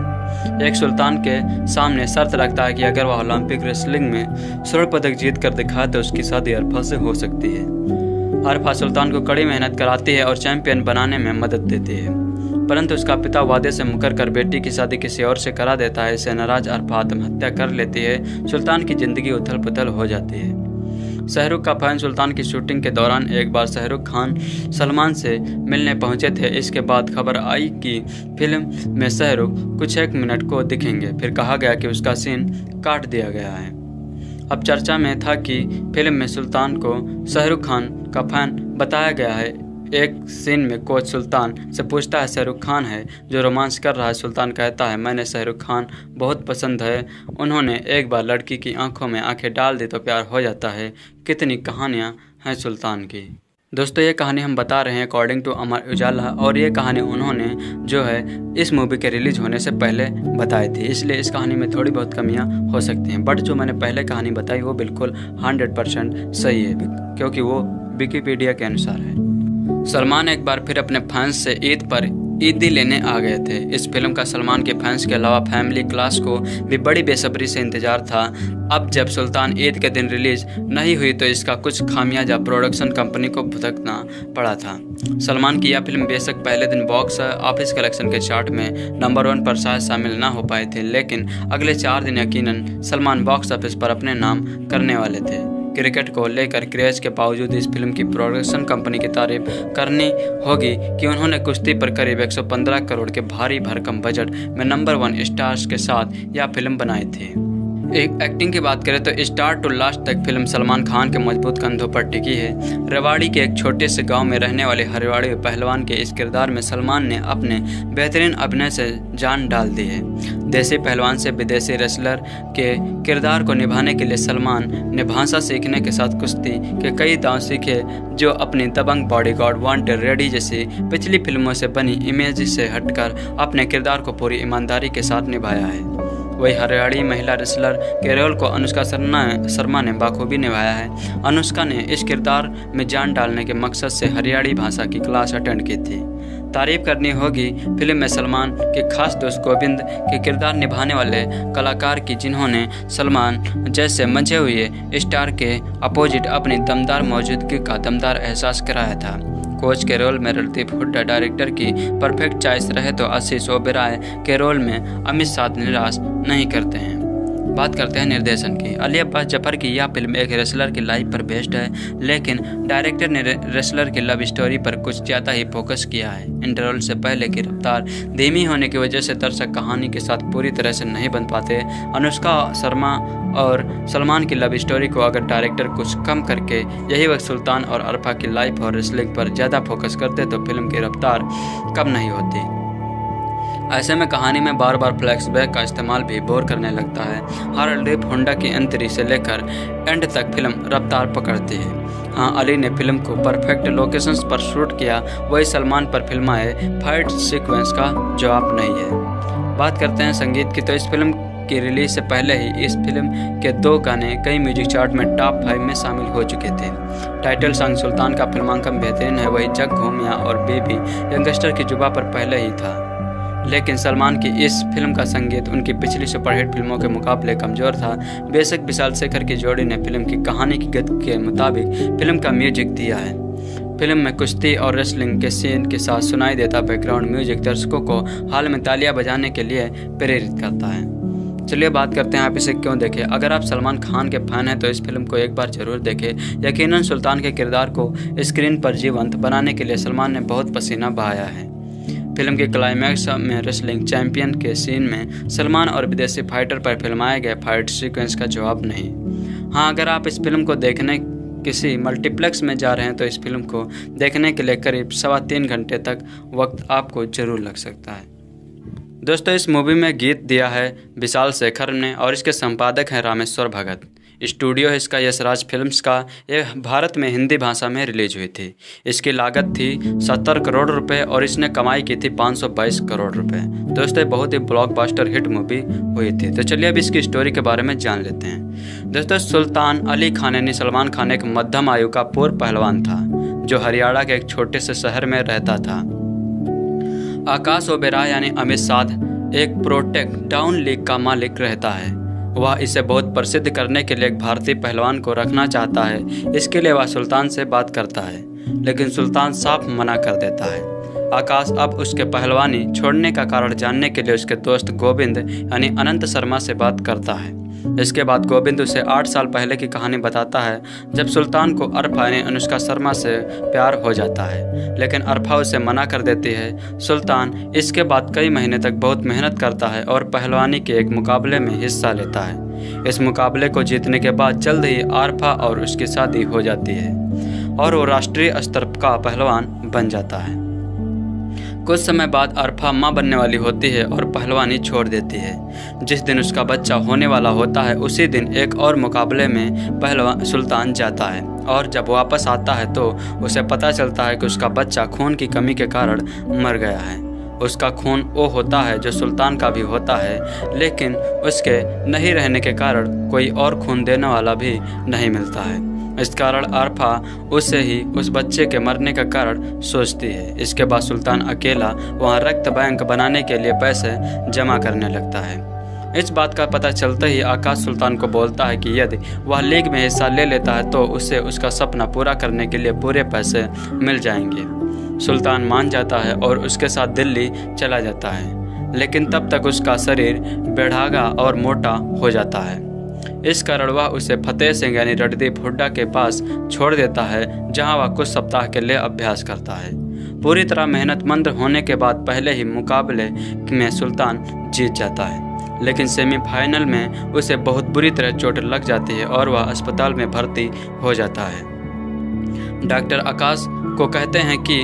एक सुल्तान के सामने शर्त रखता है कि अगर वह ओलंपिक रेसलिंग में स्वर्ण पदक जीत कर दिखाए तो उसकी शादी अरफा से हो सकती है। अरफा सुल्तान को कड़ी मेहनत कराती है और चैंपियन बनाने में मदद देती है। परंतु उसका पिता वादे से मुकर कर बेटी की शादी किसी और से करा देता है, इसे नाराज़ अरफा आत्महत्या कर लेती है, सुल्तान की ज़िंदगी उथल पुथल हो जाती है। शाहरुख का फ़ैन सुल्तान की शूटिंग के दौरान एक बार शाहरुख खान सलमान से मिलने पहुँचे थे। इसके बाद खबर आई कि फ़िल्म में शाहरुख कुछ एक मिनट को दिखेंगे, फिर कहा गया कि उसका सीन काट दिया गया है। अब चर्चा में था कि फ़िल्म में सुल्तान को शाहरुख खान का फ़ैन बताया गया है। एक सीन में कोच सुल्तान से पूछता है, शाहरुख खान है? जो रोमांस कर रहा है, सुल्तान कहता है, मैंने शाहरुख खान बहुत पसंद है। उन्होंने एक बार लड़की की आँखों में आँखें डाल दी तो प्यार हो जाता है। कितनी कहानियाँ हैं सुल्तान की। दोस्तों, ये कहानी हम बता रहे हैं अकॉर्डिंग टू अमर उजाला और ये कहानी उन्होंने जो है इस मूवी के रिलीज़ होने से पहले बताई थी। इसलिए इस कहानी में थोड़ी बहुत कमियाँ हो सकती हैं बट जो मैंने पहले कहानी बताई वो बिल्कुल हंड्रेड परसेंट सही है, क्योंकि वो विकीपीडिया के अनुसार है। सलमान एक बार फिर अपने फैंस से ईद पर ईदी लेने आ गए थे। इस फ़िल्म का सलमान के फैंस के अलावा फैमिली क्लास को भी बड़ी बेसब्री से इंतज़ार था। अब जब सुल्तान ईद के दिन रिलीज़ नहीं हुई तो इसका कुछ खामियाजा प्रोडक्शन कंपनी को भुगतना पड़ा था। सलमान की यह फ़िल्म बेशक पहले दिन बॉक्स ऑफ़िस कलेक्शन के चार्ट में नंबर वन पर शायद शामिल ना हो पाए थे, लेकिन अगले चार दिन यकीनन सलमान बॉक्स ऑफ़िस पर अपने नाम करने वाले थे। क्रिकेट को लेकर क्रेज के बावजूद इस फ़िल्म की प्रोडक्शन कंपनी की तारीफ़ करनी होगी कि उन्होंने कुश्ती पर करीब 115 करोड़ के भारी भरकम बजट में नंबर वन स्टार्स के साथ यह फ़िल्म बनाई थी। एक एक्टिंग की बात करें तो स्टार्ट टू लास्ट तक फ़िल्म सलमान खान के मज़बूत कंधों पर टिकी है। रेवाड़ी के एक छोटे से गाँव में रहने वाले हरिवाड़ी पहलवान के इस किरदार में सलमान ने अपने बेहतरीन अभिनय से जान डाल दी है। देसी पहलवान से विदेशी रेसलर के किरदार को निभाने के लिए सलमान ने भाषा सीखने के साथ कुश्ती के कई दाव सीखे, जो अपनी दबंग बॉडीगार्ड वांटेड रेडी जैसी पिछली फ़िल्मों से बनी इमेज से हटकर अपने किरदार को पूरी ईमानदारी के साथ निभाया है। वही हरियाणी महिला रेसलर केरल को अनुष्का शर्मा शर्मा ने बाखूबी निभाया है। अनुष्का ने इस किरदार में जान डालने के मकसद से हरियाणी भाषा की क्लास अटेंड की थी। तारीफ़ करनी होगी फ़िल्म में सलमान के खास दोस्त गोविंद के किरदार निभाने वाले कलाकार की, जिन्होंने सलमान जैसे मज़े हुए स्टार के अपोजिट अपनी दमदार मौजूदगी का दमदार एहसास कराया था। कोच के रोल में रणदीप हुड्डा डायरेक्टर की परफेक्ट चॉइस रहे तो आशीष ओबेराय के रोल में अमित साथ निराश नहीं करते हैं। बात करते हैं निर्देशन की। अली अब्बास ज़फ़र की यह फ़िल्म एक रेसलर की लाइफ पर बेस्ड है, लेकिन डायरेक्टर ने रेसलर की लव स्टोरी पर कुछ ज़्यादा ही फोकस किया है। इंटरवल से पहले की रफ्तार धीमी होने की वजह से दर्शक कहानी के साथ पूरी तरह से नहीं बन पाते। अनुष्का शर्मा और सलमान की लव स्टोरी को अगर डायरेक्टर कुछ कम करके यही वक्त सुल्तान और अरफा की लाइफ और रेसलिंग पर ज़्यादा फोकस करते तो फ़िल्म की रफ्तार कम नहीं होती। ऐसे में कहानी में बार बार फ्लैशबैक का इस्तेमाल भी बोर करने लगता है। हर लिप होंडा की एंट्री से लेकर एंड तक फ़िल्म रफ्तार पकड़ती है। हाँ अली ने फ़िल्म को परफेक्ट लोकेशंस पर शूट किया, वही सलमान पर फिल्माए फाइट सीक्वेंस का जवाब नहीं है। बात करते हैं संगीत की तो इस फ़िल्म की रिलीज़ से पहले ही इस फ़िल्म के दो गाने कई म्यूज़िक चार्ट में टॉप फाइव में शामिल हो चुके थे। टाइटल सॉन्ग सुल्तान का फिल्मांकन बेहतरीन है, वही जग घूमिया और बेबी, यंगस्टर की जुबा पर पहले ही था। लेकिन सलमान की इस फ़िल्म का संगीत उनकी पिछली सुपरहिट फ़िल्मों के मुकाबले कमज़ोर था। बेशक विशाल शेखर की जोड़ी ने फ़िल्म की कहानी की गति के मुताबिक फ़िल्म का म्यूज़िक दिया है। फ़िल्म में कुश्ती और रेसलिंग के सीन के साथ सुनाई देता बैकग्राउंड म्यूज़िक दर्शकों को हाल में तालियाँ बजाने के लिए प्रेरित करता है। चलिए बात करते हैं आप इसे क्यों देखें? अगर आप सलमान खान के फ़ैन हैं तो इस फ़िल्म को एक बार ज़रूर देखें। यकीनन सुल्तान के किरदार को स्क्रीन पर जीवंत बनाने के लिए सलमान ने बहुत पसीना बहाया है। फ़िल्म के क्लाइमैक्स में रेसलिंग चैंपियन के सीन में सलमान और विदेशी फाइटर पर फिल्माए गए फाइट सीक्वेंस का जवाब नहीं। हाँ अगर आप इस फ़िल्म को देखने किसी मल्टीप्लेक्स में जा रहे हैं तो इस फ़िल्म को देखने के लिए करीब सवा तीन घंटे तक वक्त आपको ज़रूर लग सकता है। दोस्तों, इस मूवी में गीत दिया है विशाल शेखर ने और इसके संपादक हैं रामेश्वर भगत। स्टूडियो है इसका, यशराज फिल्म्स का। ये भारत में हिंदी भाषा में रिलीज़ हुई थी। इसकी लागत थी सत्तर करोड़ रुपए और इसने कमाई की थी 522 करोड़ रुपए। दोस्तों बहुत ही ब्लॉकबस्टर हिट मूवी हुई थी। तो चलिए अब इसकी स्टोरी के बारे में जान लेते हैं। दोस्तों, सुल्तान अली खान यानी सलमान खान एक मध्यम आयु का पूर्व पहलवान था, जो हरियाणा के एक छोटे से शहर में रहता था। आकाश ओबेरा यानी अमित साध एक प्रोटेक्ट डाउन लीग का मालिक रहता है। वह इसे बहुत प्रसिद्ध करने के लिए एक भारतीय पहलवान को रखना चाहता है। इसके लिए वह सुल्तान से बात करता है, लेकिन सुल्तान साफ़ मना कर देता है। आकाश अब उसके पहलवानी छोड़ने का कारण जानने के लिए उसके दोस्त गोविंद यानी अनंत शर्मा से बात करता है। इसके बाद गोविंद उसे आठ साल पहले की कहानी बताता है, जब सुल्तान को अरफा यानी अनुष्का शर्मा से प्यार हो जाता है। लेकिन अरफा उसे मना कर देती है। सुल्तान इसके बाद कई महीने तक बहुत मेहनत करता है और पहलवानी के एक मुकाबले में हिस्सा लेता है। इस मुकाबले को जीतने के बाद जल्द ही आरफा और उसकी शादी हो जाती है और वो राष्ट्रीय स्तर का पहलवान बन जाता है। कुछ समय बाद अरफा माँ बनने वाली होती है और पहलवानी छोड़ देती है। जिस दिन उसका बच्चा होने वाला होता है, उसी दिन एक और मुकाबले में पहलवान सुल्तान जाता है। और जब वापस आता है तो उसे पता चलता है कि उसका बच्चा खून की कमी के कारण मर गया है। उसका खून वो होता है जो सुल्तान का भी होता है, लेकिन उसके नहीं रहने के कारण कोई और खून देने वाला भी नहीं मिलता है। इस कारण आरफा उसे ही उस बच्चे के मरने का कारण सोचती है। इसके बाद सुल्तान अकेला वहाँ रक्त बैंक बनाने के लिए पैसे जमा करने लगता है। इस बात का पता चलते ही आकाश सुल्तान को बोलता है कि यदि वह लीग में हिस्सा ले लेता है तो उसे उसका सपना पूरा करने के लिए पूरे पैसे मिल जाएँगे। सुल्तान मान जाता है और उसके साथ दिल्ली चला जाता है, लेकिन तब तक उसका शरीर बेढ़ागा और मोटा हो जाता है। इस कारण वह उसे फतेह सिंह यानी रणदीप हुड्डा के पास छोड़ देता है, जहाँ वह कुछ सप्ताह के लिए अभ्यास करता है। पूरी तरह मेहनतमंद होने के बाद पहले ही मुकाबले में सुल्तान जीत जाता है। लेकिन सेमीफाइनल में उसे बहुत बुरी तरह चोट लग जाती है और वह अस्पताल में भर्ती हो जाता है। डॉक्टर आकाश को कहते हैं कि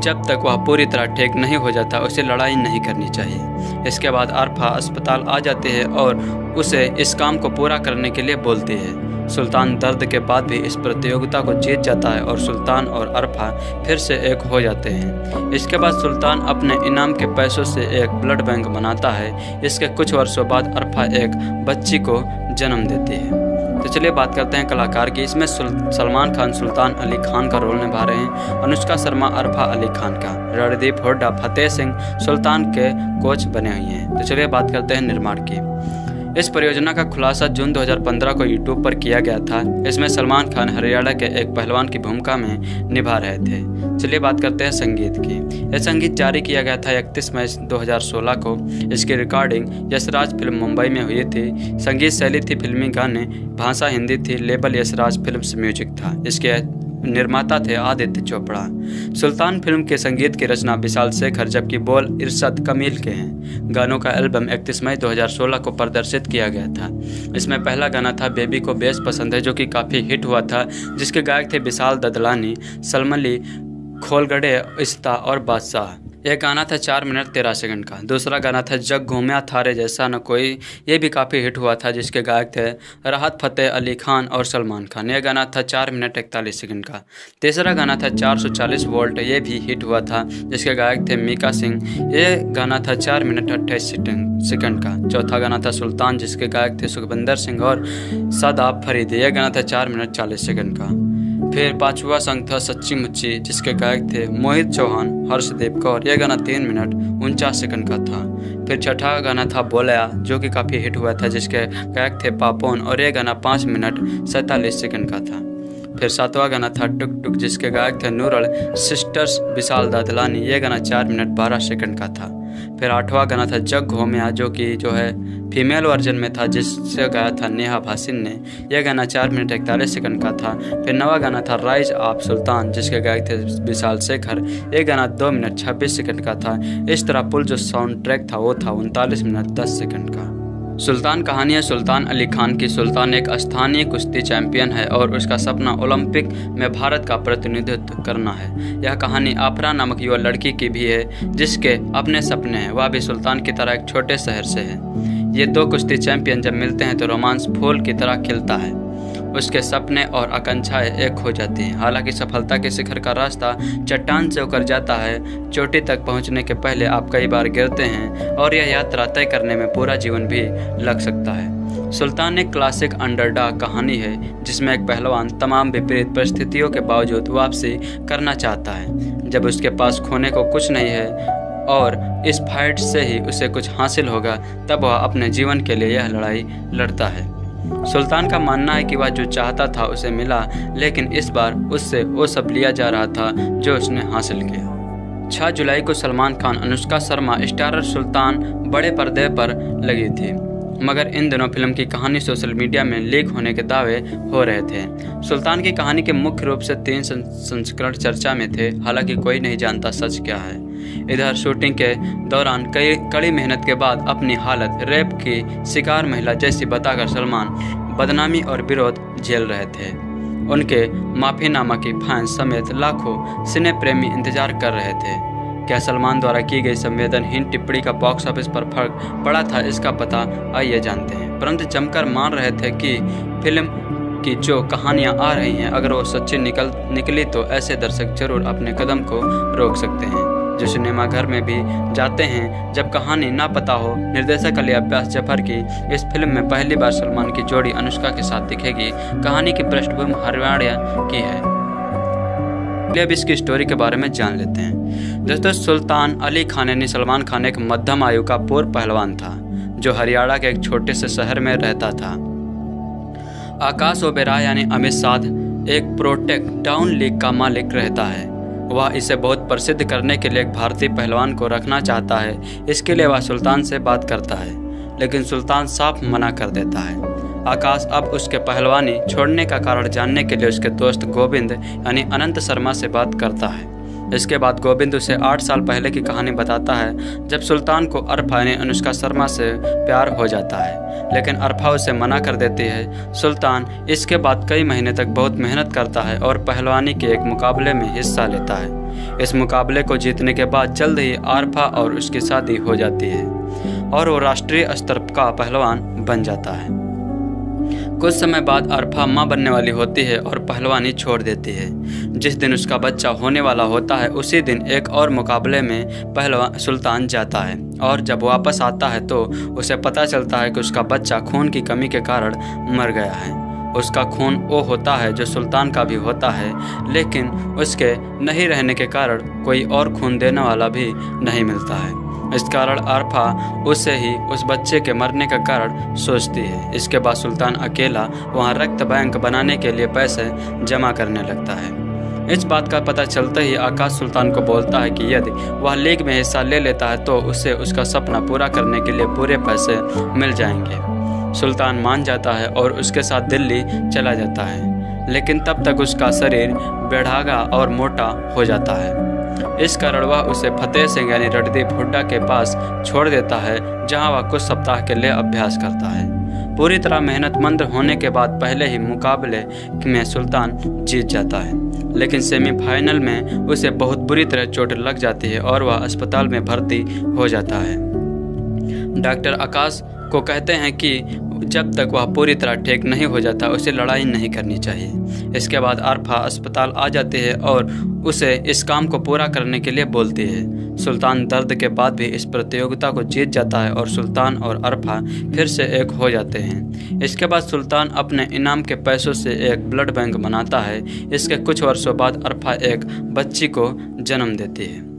जब तक वह पूरी तरह ठीक नहीं हो जाता, उसे लड़ाई नहीं करनी चाहिए। इसके बाद आरफा अस्पताल आ जाती है और उसे इस काम को पूरा करने के लिए बोलती है। सुल्तान दर्द के बाद भी इस प्रतियोगिता को जीत जाता है और सुल्तान और अरफा फिर से एक हो जाते हैं। इसके बाद सुल्तान अपने इनाम के पैसों से एक ब्लड बैंक बनाता है। इसके कुछ वर्षों बाद अरफा एक बच्ची को जन्म देती है। तो चलिए बात करते हैं कलाकार की। इसमें सलमान खान, सुल्तान अली खान का रोल निभा रहे हैं। अनुष्का शर्मा, अरफा अली खान का। रणदीप हुड्डा, फतेह सिंह, सुल्तान के कोच बने हुए हैं। तो चलिए बात करते हैं निर्माण की। इस परियोजना का खुलासा जून 2015 को यूट्यूब पर किया गया था। इसमें सलमान खान हरियाणा के एक पहलवान की भूमिका में निभा रहे थे। चलिए बात करते हैं संगीत की। यह संगीत जारी किया गया था इकतीस मई 2016 को। इसकी रिकॉर्डिंग यशराज फ़िल्म मुंबई में हुई थी। संगीत शैली थी फिल्मी गाने। भाषा हिंदी थी। लेबल यशराज फ़िल्म म्यूज़िक था। इसके निर्माता थे आदित्य चोपड़ा। सुल्तान फ़िल्म के संगीत की रचना विशाल शेखर, जबकि बोल इरशद कमील के हैं। गानों का एल्बम 31 मई 2016 को प्रदर्शित किया गया था। इसमें पहला गाना था बेबी को बेस पसंद है, जो कि काफ़ी हिट हुआ था, जिसके गायक थे विशाल ददलानी सलमली खोलगढ़े इस्ता और बादशाह। एक गाना था चार मिनट तेरह सेकंड का। दूसरा गाना था जग घूमया थारे जैसा, न कोई, ये भी काफ़ी हिट हुआ था, जिसके गायक थे राहत, फ़तेह, अली खान और सलमान खान। यह गाना था चार मिनट इकतालीस सेकंड का। तीसरा गाना था चार सौ चालीस वोल्ट, ये भी हिट हुआ था, जिसके गायक थे मीका सिंह। ये गाना था चार मिनट अट्ठाईस सेकंड का। चौथा गाना था सुल्तान, जिसके गायक थे सुखविंदर सिंह और सदाब फरीद। यह गाना था चार मिनट चालीस सेकंड का। फिर पांचवा संग था सच्ची मुच्ची, जिसके गायक थे मोहित चौहान, हर्षदेव कौर। यह गाना तीन मिनट उनचास सेकंड का था। फिर छठा गाना था बोलया, जो कि काफ़ी हिट हुआ था, जिसके गायक थे पापोन, और यह गाना पाँच मिनट सैंतालीस सेकंड का था। फिर सातवां गाना था टुक टुक, जिसके गायक थे नूरल, सिस्टर्स, विशाल दादलानी। यह गाना चार मिनट बारह सेकंड का था। फिर आठवां गाना था जग घोमिया जो कि जो है फीमेल वर्जन में था, जिससे गाया था नेहा भासिन ने। यह गाना चार मिनट इकतालीस सेकंड का था। फिर नवा गाना था राइज आप सुल्तान, जिसके गायक थे विशाल शेखर। यह गाना दो मिनट छब्बीस सेकंड का था। इस तरह पुल जो साउंड ट्रैक था, वो था उनतालीस मिनट दस सेकंड का। सुल्तान कहानियाँ सुल्तान अली खान की सुल्तान एक स्थानीय कुश्ती चैंपियन है और उसका सपना ओलंपिक में भारत का प्रतिनिधित्व करना है। यह कहानी आपरा नामक युवा लड़की की भी है, जिसके अपने सपने हैं। वह भी सुल्तान की तरह एक छोटे शहर से है। ये दो कुश्ती चैंपियन जब मिलते हैं तो रोमांस फूल की तरह खिलता है। उसके सपने और आकांक्षाएँ एक हो जाती हैं। हालाँकि सफलता के शिखर का रास्ता चट्टान से उकर जाता है, चोटी तक पहुँचने के पहले आप कई बार गिरते हैं और यह यात्रा तय करने में पूरा जीवन भी लग सकता है। सुल्तान एक क्लासिक अंडरडॉग कहानी है, जिसमें एक पहलवान तमाम विपरीत परिस्थितियों के बावजूद वापसी करना चाहता है। जब उसके पास खोने को कुछ नहीं है और इस फाइट से ही उसे कुछ हासिल होगा, तब वह अपने जीवन के लिए यह लड़ाई लड़ता है। सुल्तान का मानना है कि वह जो चाहता था उसे मिला, लेकिन इस बार उससे वो सब लिया जा रहा था जो उसने हासिल किया। छह जुलाई को सलमान खान, अनुष्का शर्मा, स्टारर सुल्तान बड़े पर्दे पर लगी थी। मगर इन दिनों फ़िल्म की कहानी सोशल मीडिया में लीक होने के दावे हो रहे थे। सुल्तान की कहानी के मुख्य रूप से तीन संस्करण चर्चा में थे, हालाँकि कोई नहीं जानता सच क्या है। इधर शूटिंग के दौरान कई कड़ी मेहनत के बाद अपनी हालत, रेप की शिकार महिला जैसी बताकर सलमान बदनामी और विरोध झेल रहे थे। उनके माफीनामा की फैंस समेत लाखों सिने प्रेमी इंतज़ार कर रहे थे। क्या सलमान द्वारा की गई संवेदनहीन टिप्पणी का बॉक्स ऑफ़िस पर फ़र्क पड़ा था, इसका पता आइए जानते हैं। परंतु जमकर मान रहे थे कि फ़िल्म की जो कहानियाँ आ रही हैं, अगर वो सच्ची निकल, निकली तो ऐसे दर्शक ज़रूर अपने कदम को रोक सकते हैं। जो सिनेमा घर में भी जाते हैं, जब कहानी ना पता हो, निर्देशक अली अब्बास ज़फ़र की इस फ़िल्म में पहली बार सलमान की जोड़ी अनुष्का के साथ दिखेगी। कहानी की पृष्ठभूमि हरियाणा की है। अब इसकी स्टोरी के बारे में जान लेते हैं। दोस्तों सुल्तान अली खान यानी सलमान खान एक मध्यम आयु का पूर्व पहलवान था, जो हरियाणा के एक छोटे से शहर में रहता था। आकाश ओबेरा यानी अमित साध एक प्रोटेक्ट डाउन लीग का मालिक रहता है। वह इसे बहुत प्रसिद्ध करने के लिए एक भारतीय पहलवान को रखना चाहता है। इसके लिए वह सुल्तान से बात करता है। लेकिन सुल्तान साफ़ मना कर देता है। आकाश अब उसके पहलवानी छोड़ने का कारण जानने के लिए उसके दोस्त गोविंद यानी अनंत शर्मा से बात करता है। इसके बाद गोविंद उसे आठ साल पहले की कहानी बताता है, जब सुल्तान को अरफा यानी अनुष्का शर्मा से प्यार हो जाता है। लेकिन अरफा उसे मना कर देती है। सुल्तान इसके बाद कई महीने तक बहुत मेहनत करता है और पहलवानी के एक मुकाबले में हिस्सा लेता है। इस मुकाबले को जीतने के बाद जल्द ही आरफा और उसकी शादी हो जाती है। और वो राष्ट्रीय स्तर का पहलवान बन जाता है। कुछ समय बाद अरफा माँ बनने वाली होती है और पहलवानी छोड़ देती है। जिस दिन उसका बच्चा होने वाला होता है, उसी दिन एक और मुकाबले में पहलवान सुल्तान जाता है और जब वापस आता है तो उसे पता चलता है कि उसका बच्चा खून की कमी के कारण मर गया है। उसका खून वो होता है जो सुल्तान का भी होता है, लेकिन उसके नहीं रहने के कारण कोई और खून देने वाला भी नहीं मिलता है। इस कारण अरफा उससे ही उस बच्चे के मरने का कारण सोचती है। इसके बाद सुल्तान अकेला वहाँ रक्त बैंक बनाने के लिए पैसे जमा करने लगता है। इस बात का पता चलते ही आकाश सुल्तान को बोलता है कि यदि वह लीग में हिस्सा ले लेता है तो उसे उसका सपना पूरा करने के लिए पूरे पैसे मिल जाएँगे। सुल्तान मान जाता है और उसके साथ दिल्ली चला जाता है, लेकिन तब तक उसका शरीर बेढ़ागा और मोटा हो जाता है। इस कारण वह उसे फतेह सिंह यानी रणदीप हुड्डा के पास छोड़ देता है, जहाँ वह कुछ सप्ताह के लिए अभ्यास करता है। पूरी तरह मेहनतमंद होने के बाद पहले ही मुकाबले में सुल्तान जीत जाता है। लेकिन सेमीफाइनल में उसे बहुत बुरी तरह चोट लग जाती है और वह अस्पताल में भर्ती हो जाता है। डॉक्टर आकाश को कहते हैं कि जब तक वह पूरी तरह ठीक नहीं हो जाता, उसे लड़ाई नहीं करनी चाहिए। इसके बाद अरफा अस्पताल आ जाती है और उसे इस काम को पूरा करने के लिए बोलती है। सुल्तान दर्द के बाद भी इस प्रतियोगिता को जीत जाता है और सुल्तान और अरफा फिर से एक हो जाते हैं। इसके बाद सुल्तान अपने इनाम के पैसों से एक ब्लड बैंक बनाता है। इसके कुछ वर्षों बाद अरफा एक बच्ची को जन्म देती है।